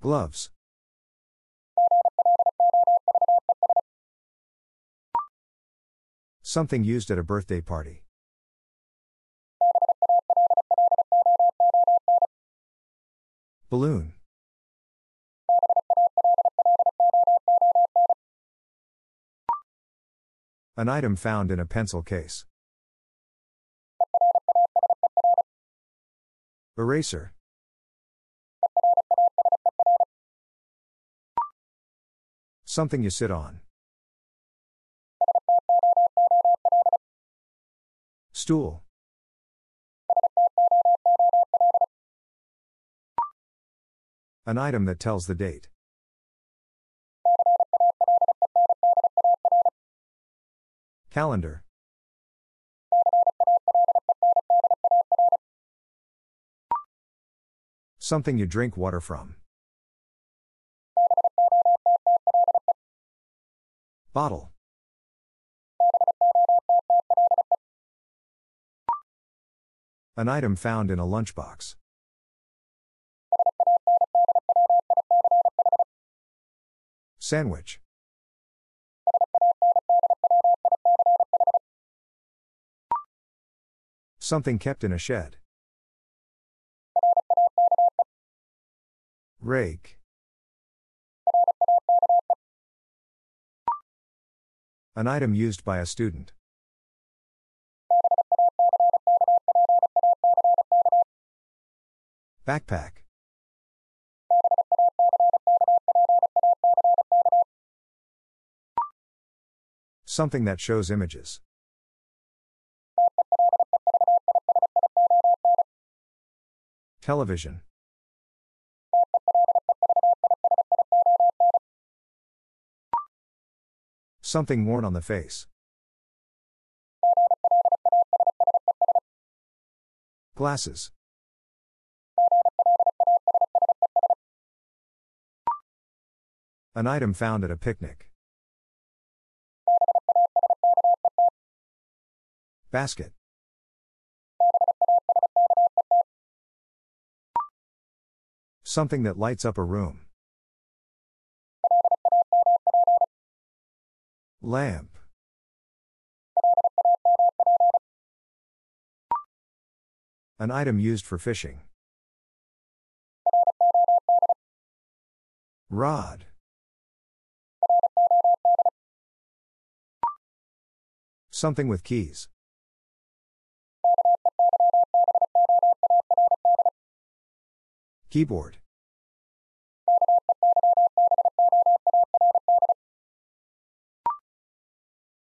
Gloves. Something used at a birthday party. Balloon. An item found in a pencil case. Eraser. Something you sit on. Stool. An item that tells the date. Calendar. Something you drink water from. Bottle. An item found in a lunchbox. Sandwich. Something kept in a shed. Rake. An item used by a student. Backpack. Something that shows images. Television. Something worn on the face. Glasses. An item found at a picnic. Basket. Something that lights up a room. Lamp. An item used for fishing. Rod. Something with keys. Keyboard.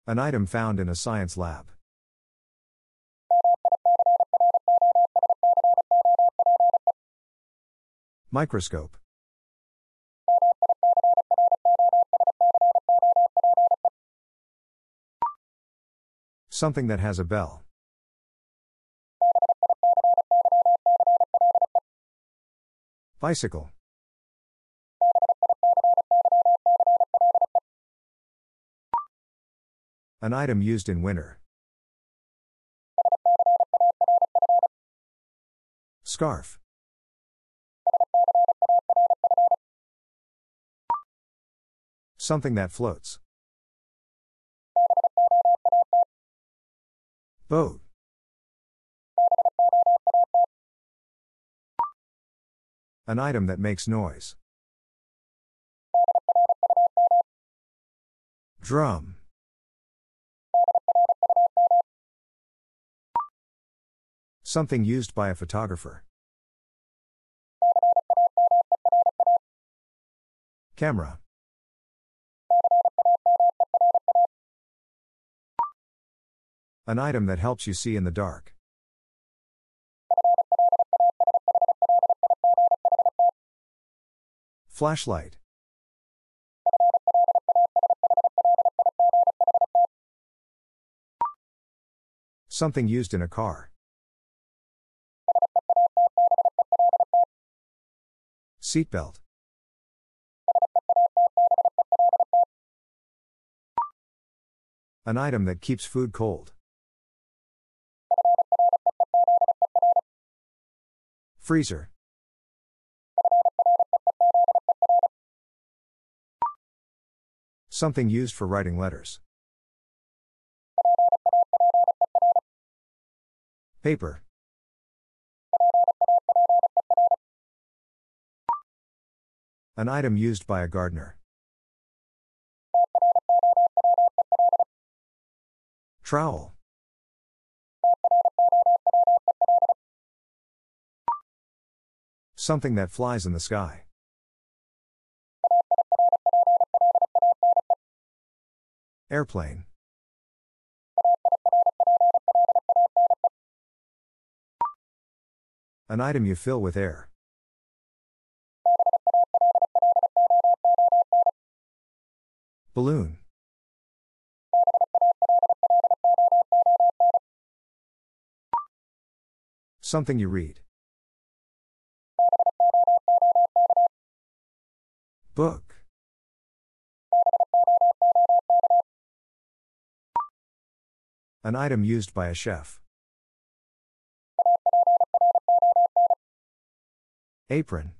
An item found in a science lab. Microscope. Something that has a bell. Bicycle. An item used in winter. Scarf. Something that floats. Boat. An item that makes noise. Drum. Something used by a photographer. Camera. An item that helps you see in the dark. Flashlight. Something used in a car. Seatbelt. An item that keeps food cold. Freezer. Something used for writing letters. Paper. An item used by a gardener. Trowel. Something that flies in the sky. Airplane. An item you fill with air. Balloon. Something you read. Book. An item used by a chef. Apron.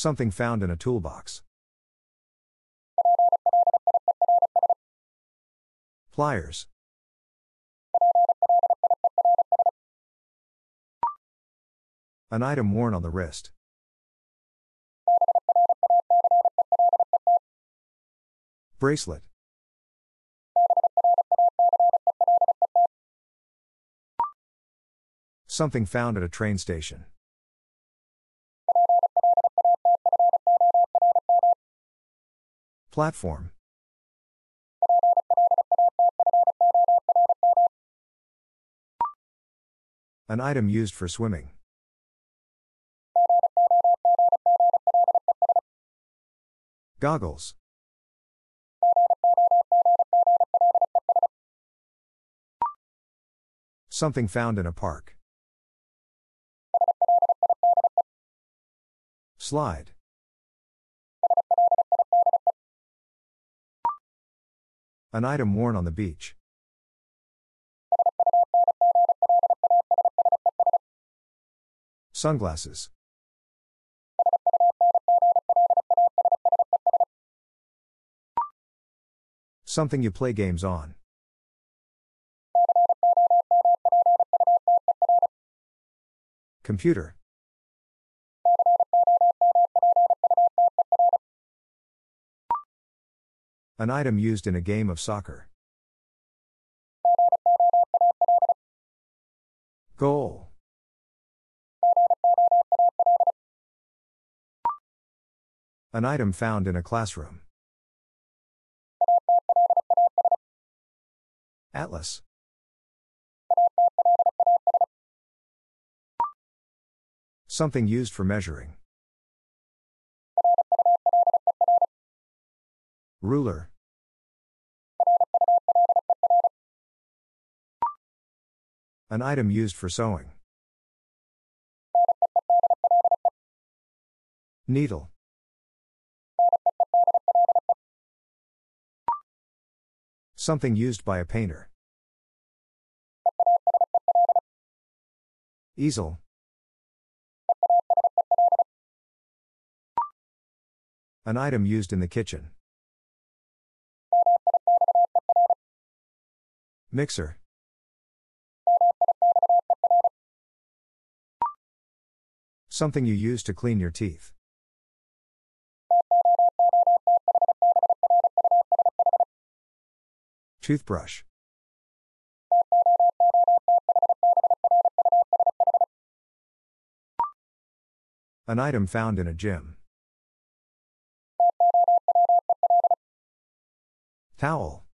Something found in a toolbox. Pliers. An item worn on the wrist. Bracelet. Something found at a train station. Platform. An item used for swimming. Goggles. Something found in a park. Slide. An item worn on the beach. Sunglasses. Something you play games on. Computer. An item used in a game of soccer. Goal. An item found in a classroom. Atlas. Something used for measuring. Ruler. An item used for sewing. Needle. Something used by a painter. Easel. An item used in the kitchen. Mixer. Something you use to clean your teeth. Toothbrush. An item found in a gym. Towel.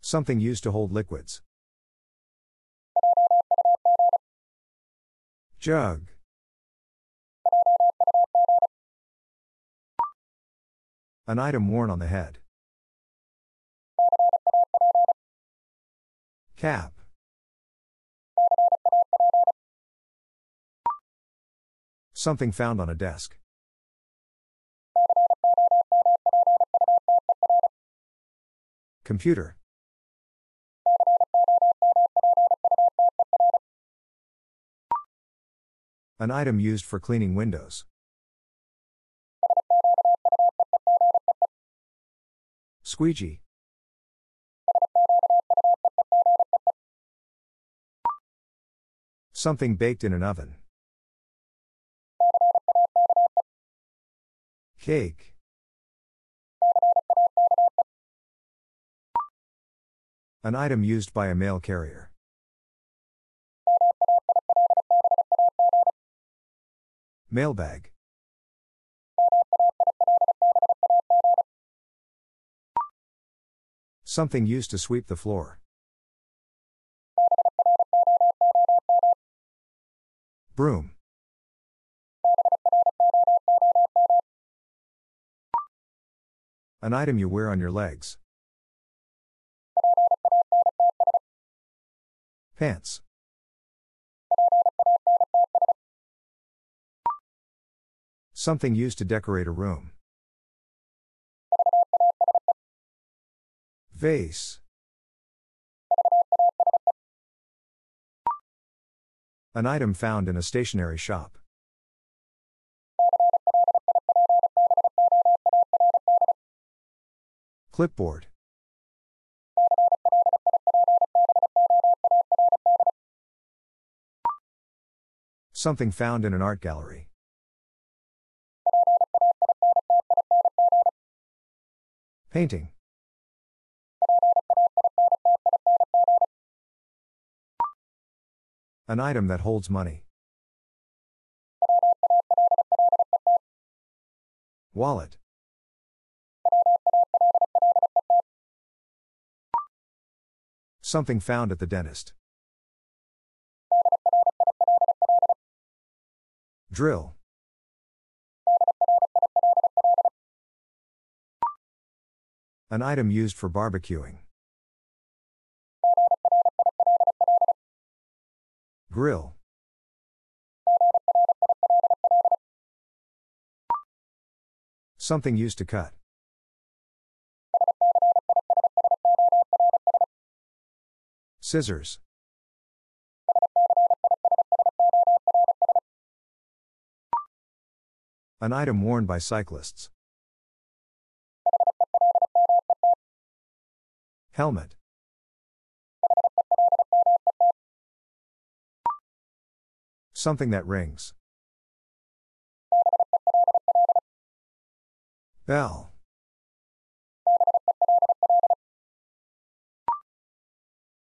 Something used to hold liquids. Jug. An item worn on the head. Cap. Something found on a desk. Computer. An item used for cleaning windows. Squeegee. Something baked in an oven. Cake. An item used by a mail carrier. Mailbag. Something used to sweep the floor. Broom. An item you wear on your legs. Pants. Something used to decorate a room. Vase. An item found in a stationery shop. Clipboard. Something found in an art gallery. Painting. An item that holds money. Wallet. Something found at the dentist. Drill. An item used for barbecuing. Grill. Something used to cut. Scissors. An item worn by cyclists. Helmet. Something that rings. Bell.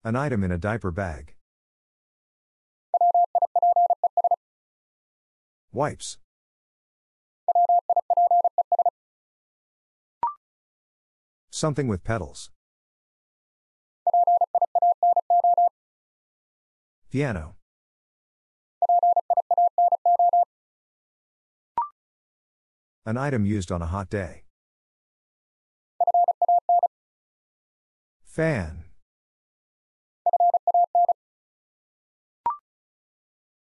An item in a diaper bag. Wipes. Something with pedals. Piano. An item used on a hot day. Fan.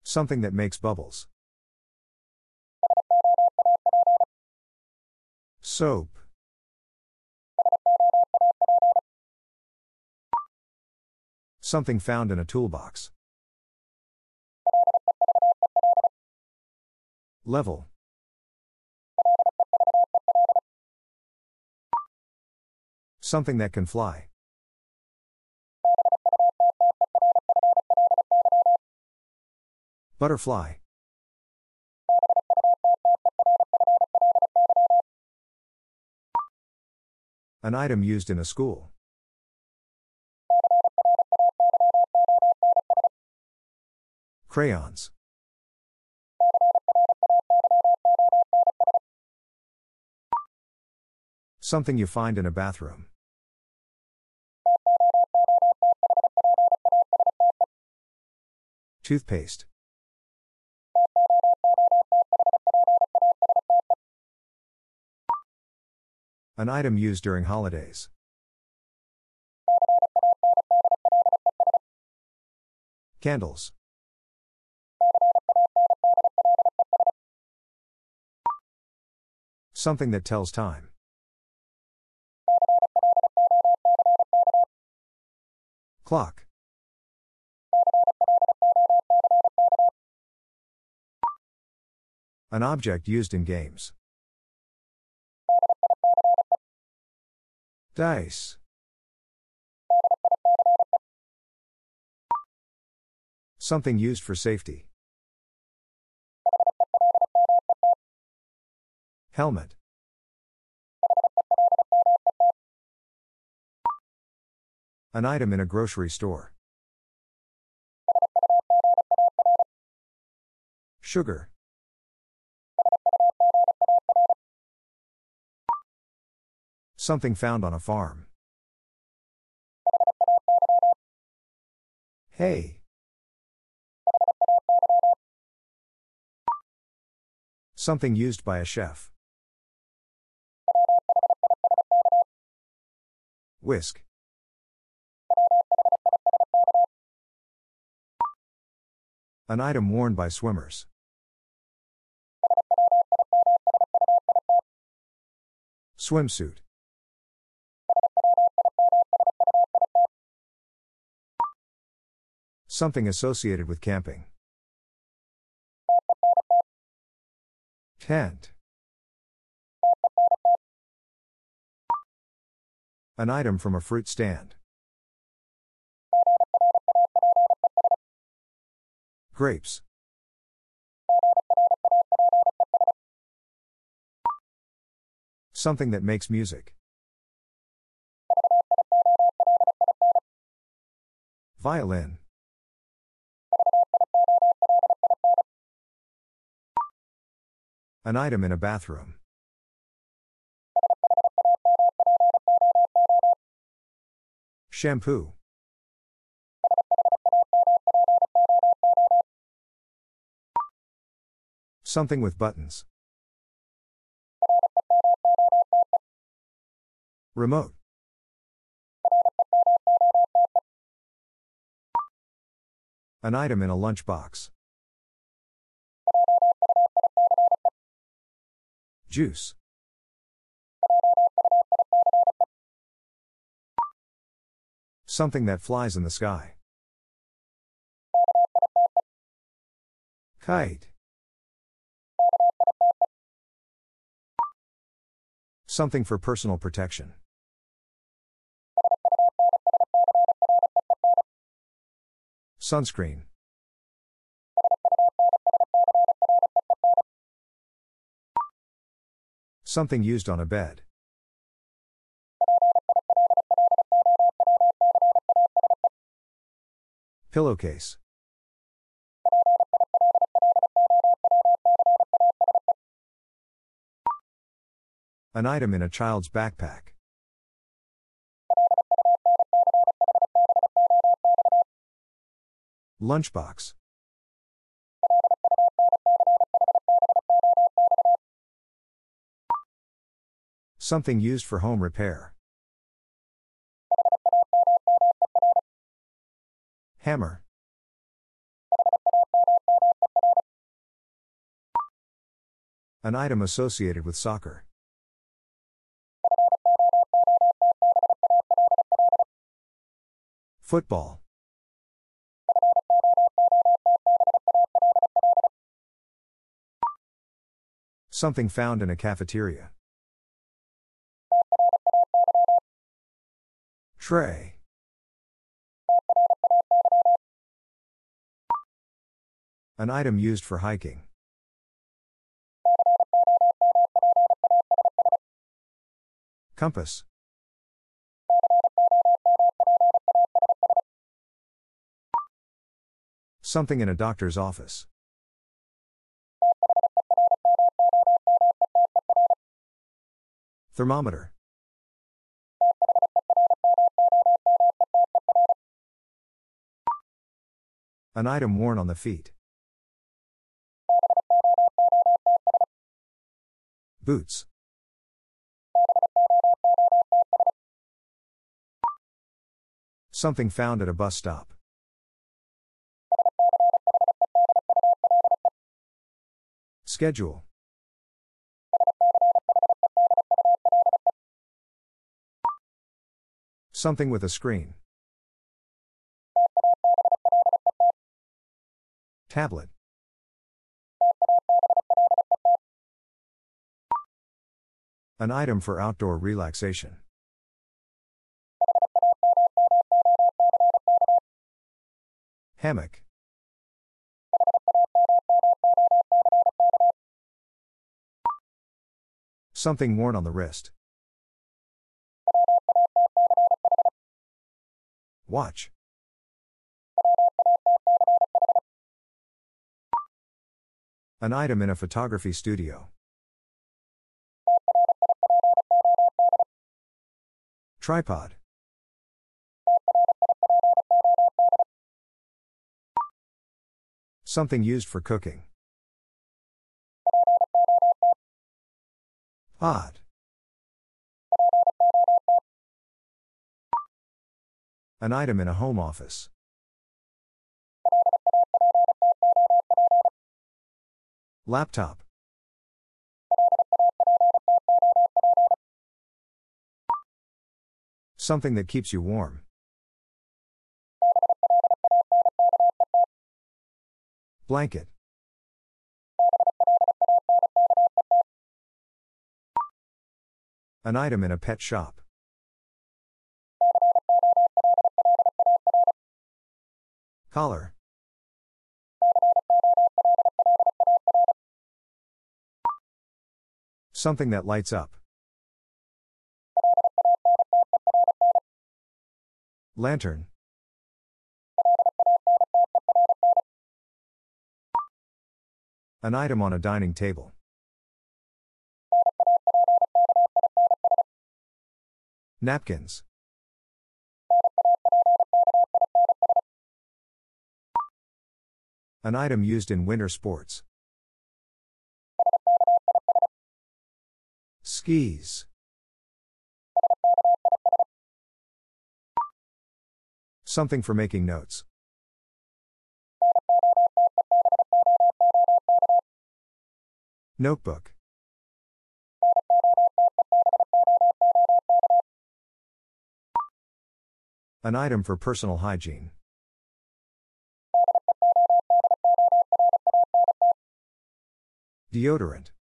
Something that makes bubbles. Soap. Something found in a toolbox. Level. Something that can fly. Butterfly. An item used in a school. Crayons. Something you find in a bathroom. Toothpaste. An item used during holidays. Candles. Something that tells time. Clock. An object used in games. Dice. Something used for safety. Helmet. An item in a grocery store. Sugar. Something found on a farm. Hay. Something used by a chef. Whisk. An item worn by swimmers. Swimsuit. Something associated with camping. Tent. An item from a fruit stand. Grapes. Something that makes music. Violin. An item in a bathroom. Shampoo. Something with buttons. Remote. An item in a lunchbox. Juice. Something that flies in the sky. Kite. Something for personal protection. Sunscreen. Something used on a bed. Pillowcase. An item in a child's backpack. Lunchbox. Something used for home repair. Hammer. An item associated with soccer. Football. Something found in a cafeteria. Tray. An item used for hiking. Compass. Something in a doctor's office. Thermometer. An item worn on the feet. Boots. Something found at a bus stop. Schedule. Something with a screen. Tablet. An item for outdoor relaxation. Hammock. Something worn on the wrist. Watch. An item in a photography studio. Tripod. Something used for cooking. Pot. An item in a home office. Laptop. Something that keeps you warm. Blanket. An item in a pet shop. Collar. Something that lights up. Lantern. An item on a dining table. Napkins. An item used in winter sports. Skis. Something for making notes. Notebook. An item for personal hygiene. Deodorant.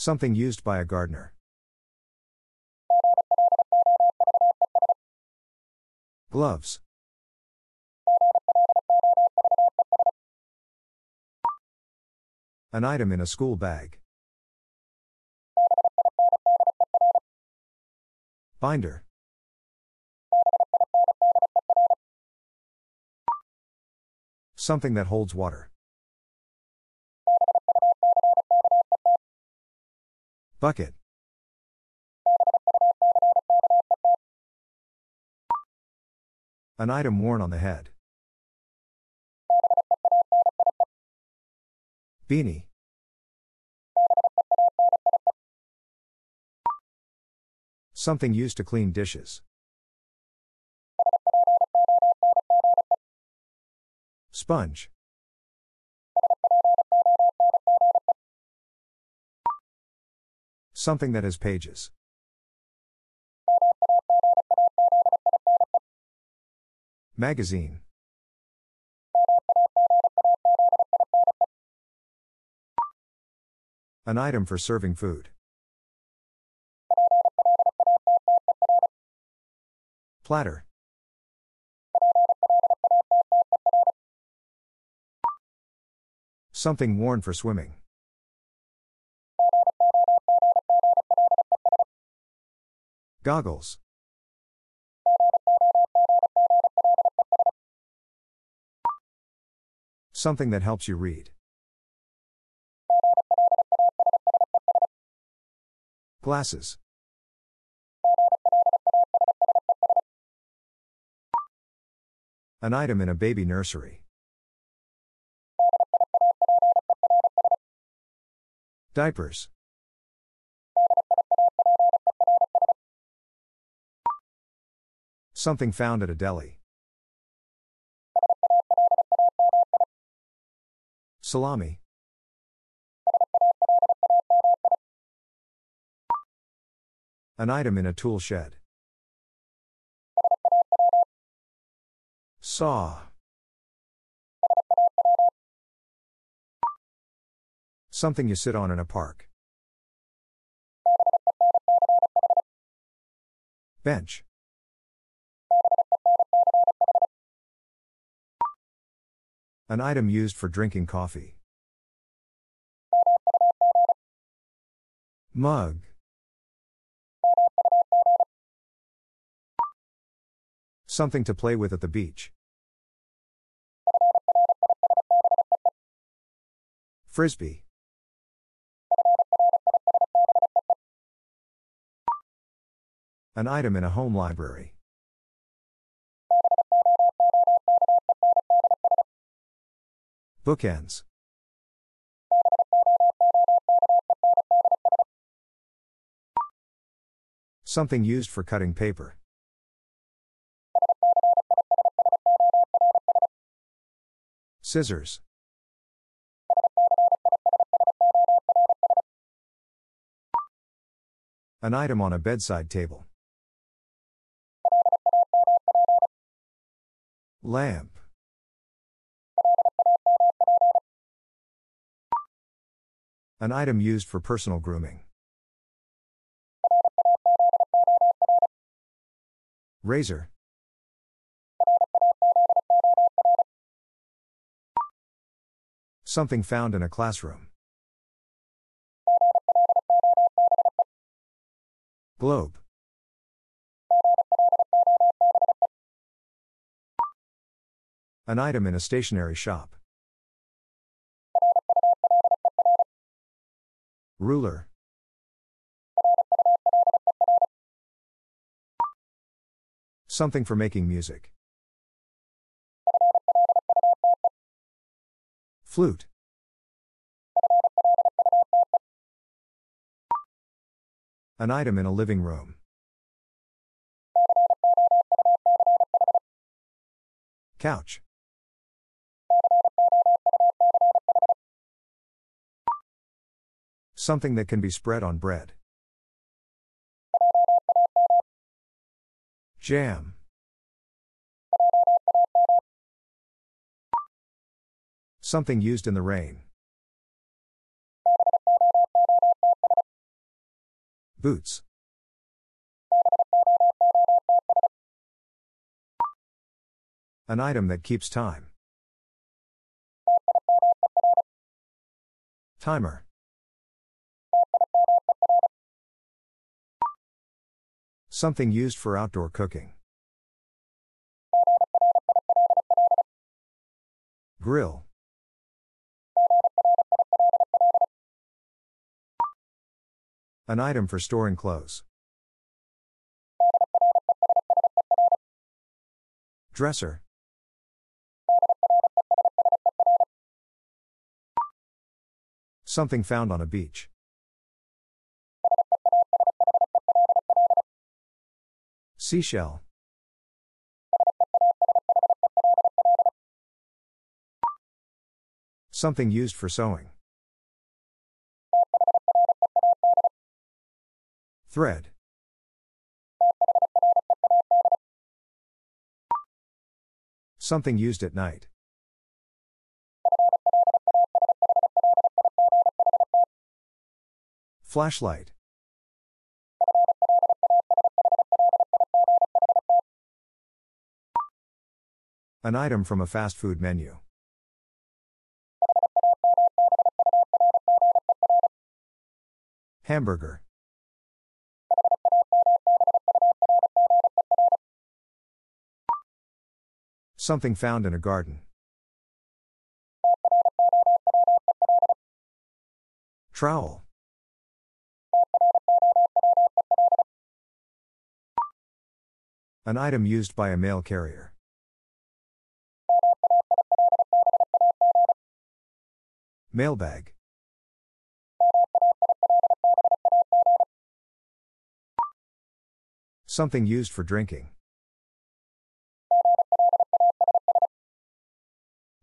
Something used by a gardener. Gloves. An item in a school bag. Binder. Something that holds water. Bucket. An item worn on the head. Beanie. Something used to clean dishes. Sponge. Something that has pages. Magazine. An item for serving food. Platter. Something worn for swimming. Goggles. Something that helps you read. Glasses. An item in a baby nursery. Diapers. Something found at a deli. Salami. An item in a tool shed. Saw. Something you sit on in a park. Bench. An item used for drinking coffee. Mug. Something to play with at the beach. Frisbee. An item in a home library. Bookends. Something used for cutting paper. Scissors. An item on a bedside table. Lamp. An item used for personal grooming. Razor. Something found in a classroom. Globe. An item in a stationery shop. Ruler. Something for making music. Flute. An item in a living room. Couch. Something that can be spread on bread. Jam. Something used in the rain. Boots. An item that keeps time. Timer. Something used for outdoor cooking. Grill. An item for storing clothes. Dresser. Something found on a beach. Seashell. Something used for sewing. Thread. Something used at night. Flashlight. An item from a fast food menu. Hamburger. Something found in a garden. Trowel. An item used by a mail carrier. Mailbag. Something used for drinking.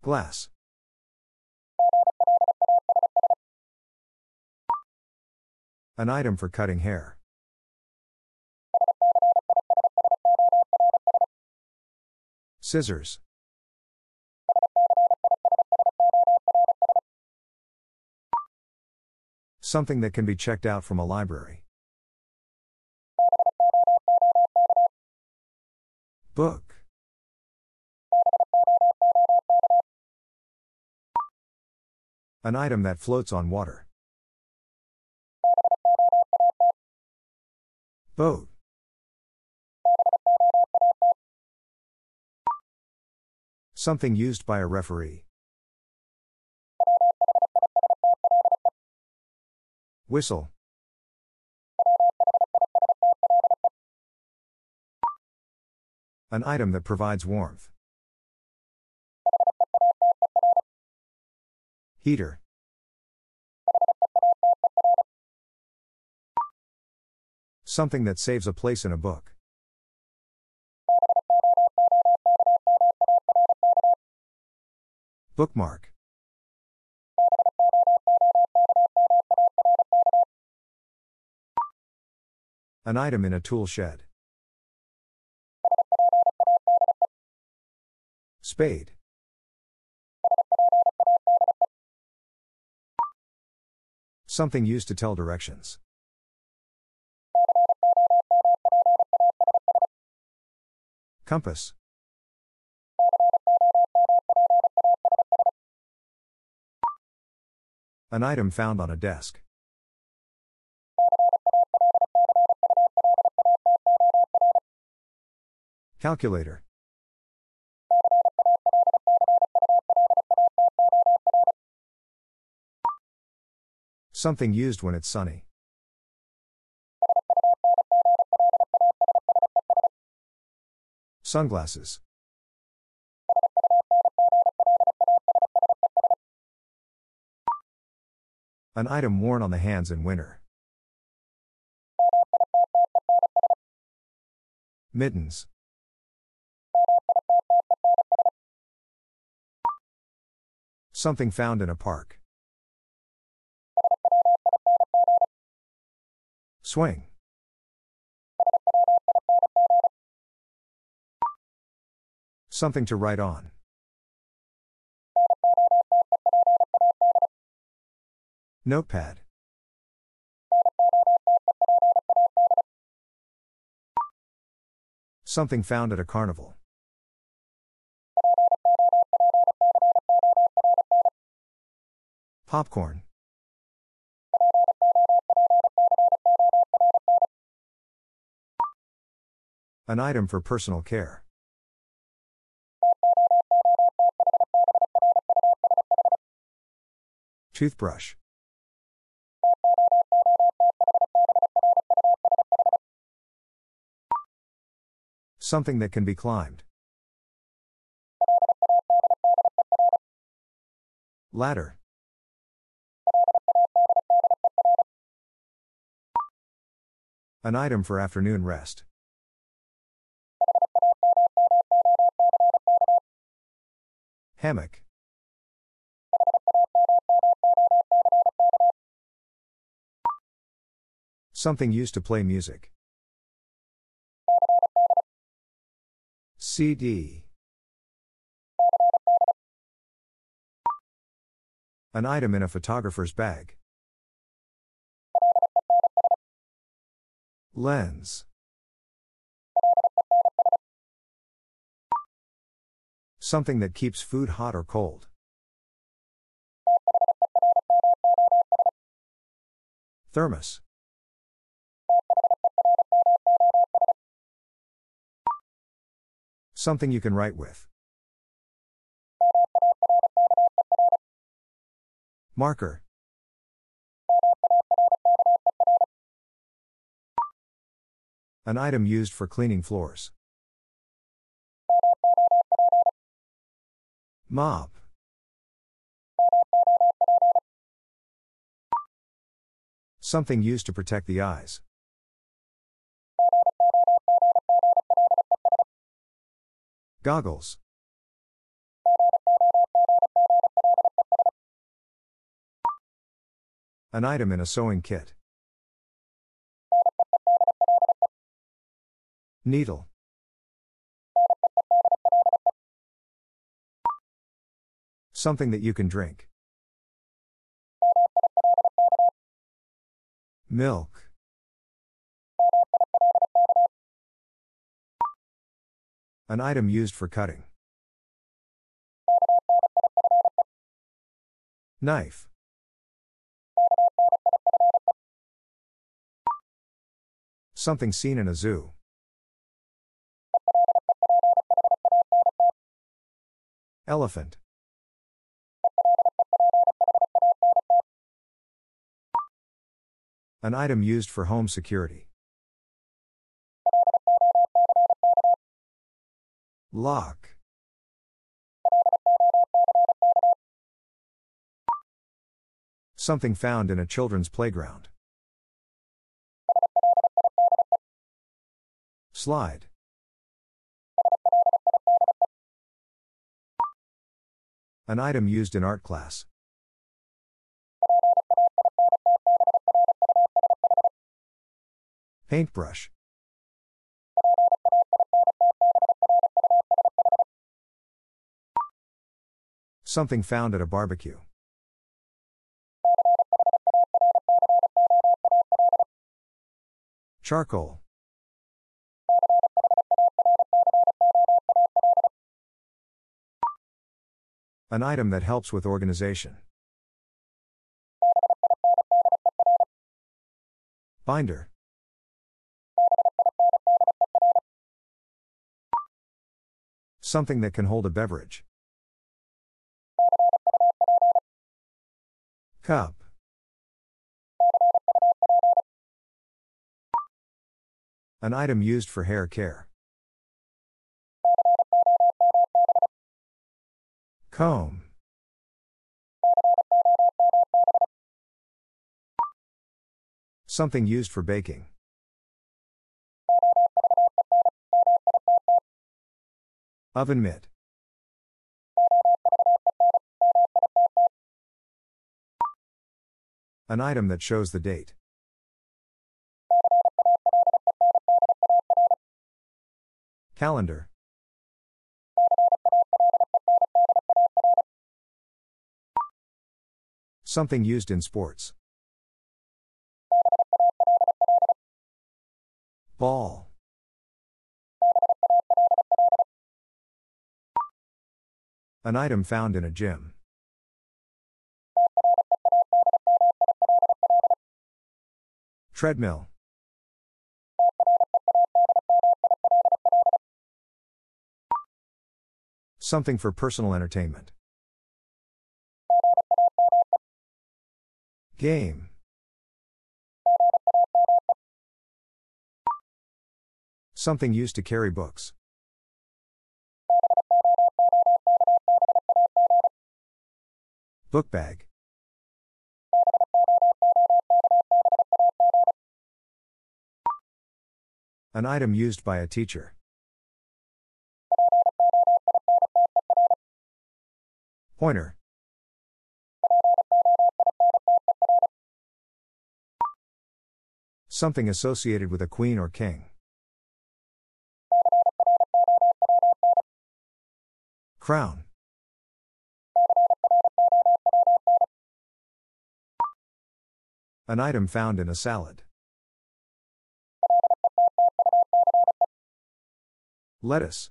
Glass. An item for cutting hair. Scissors. Something that can be checked out from a library. Book. An item that floats on water. Boat. Something used by a referee. Whistle. An item that provides warmth. Heater. Something that saves a place in a book. Bookmark. An item in a tool shed. Spade. Something used to tell directions. Compass. An item found on a desk. Calculator. Something used when it's sunny. Sunglasses. An item worn on the hands in winter. Mittens. Something found in a park. Swing. Something to write on. Notepad. Something found at a carnival. Popcorn. An item for personal care. Toothbrush. Something that can be climbed. Ladder. An item for afternoon rest. Hammock. Something used to play music. CD. An item in a photographer's bag. Lens. Something that keeps food hot or cold. Thermos. Something you can write with. Marker. An item used for cleaning floors. Mop. Something used to protect the eyes. Goggles. An item in a sewing kit. Needle. Something that you can drink. Milk. An item used for cutting. Knife. Something seen in a zoo. Elephant. An item used for home security. Lock. Something found in a children's playground. Slide. An item used in art class. Paintbrush. Something found at a barbecue. Charcoal. An item that helps with organization. Binder. Something that can hold a beverage. Cup. An item used for hair care. Comb. Something used for baking. Oven mitt. An item that shows the date. Calendar. Something used in sports. Ball. An item found in a gym. Treadmill. Something for personal entertainment. Game. Something used to carry books. Book bag. An item used by a teacher. Pointer. Something associated with a queen or king. Crown. An item found in a salad. Lettuce.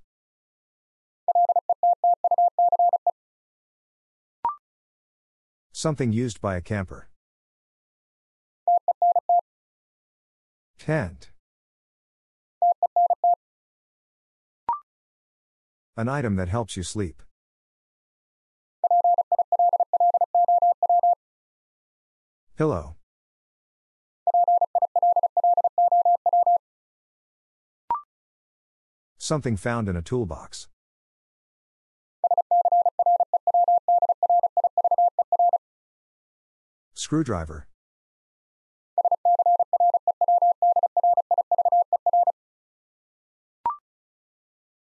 Something used by a camper. Tent. An item that helps you sleep. Pillow. Something found in a toolbox. Screwdriver.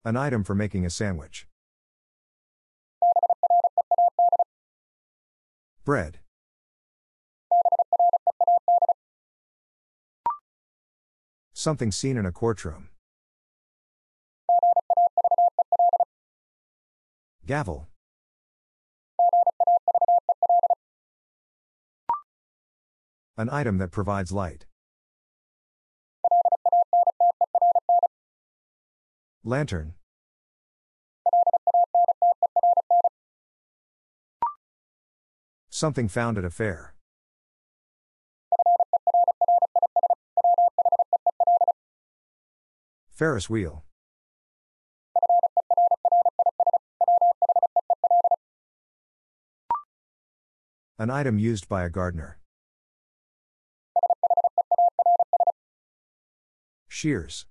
An item for making a sandwich. Bread. Something seen in a courtroom. Gavel. An item that provides light. Lantern. Something found at a fair. Ferris wheel. An item used by a gardener. Shears.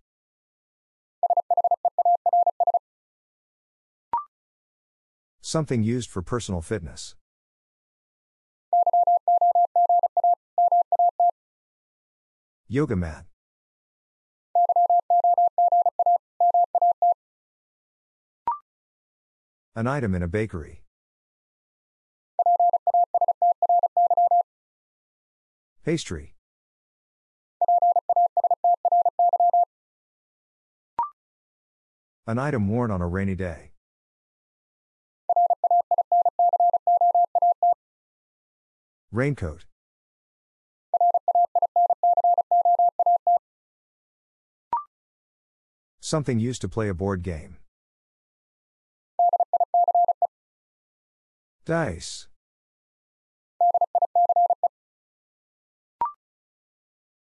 Something used for personal fitness. Yoga mat. An item in a bakery. Pastry. An item worn on a rainy day. Raincoat. Something used to play a board game. Dice.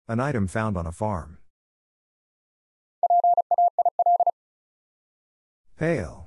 An item found on a farm. Pail.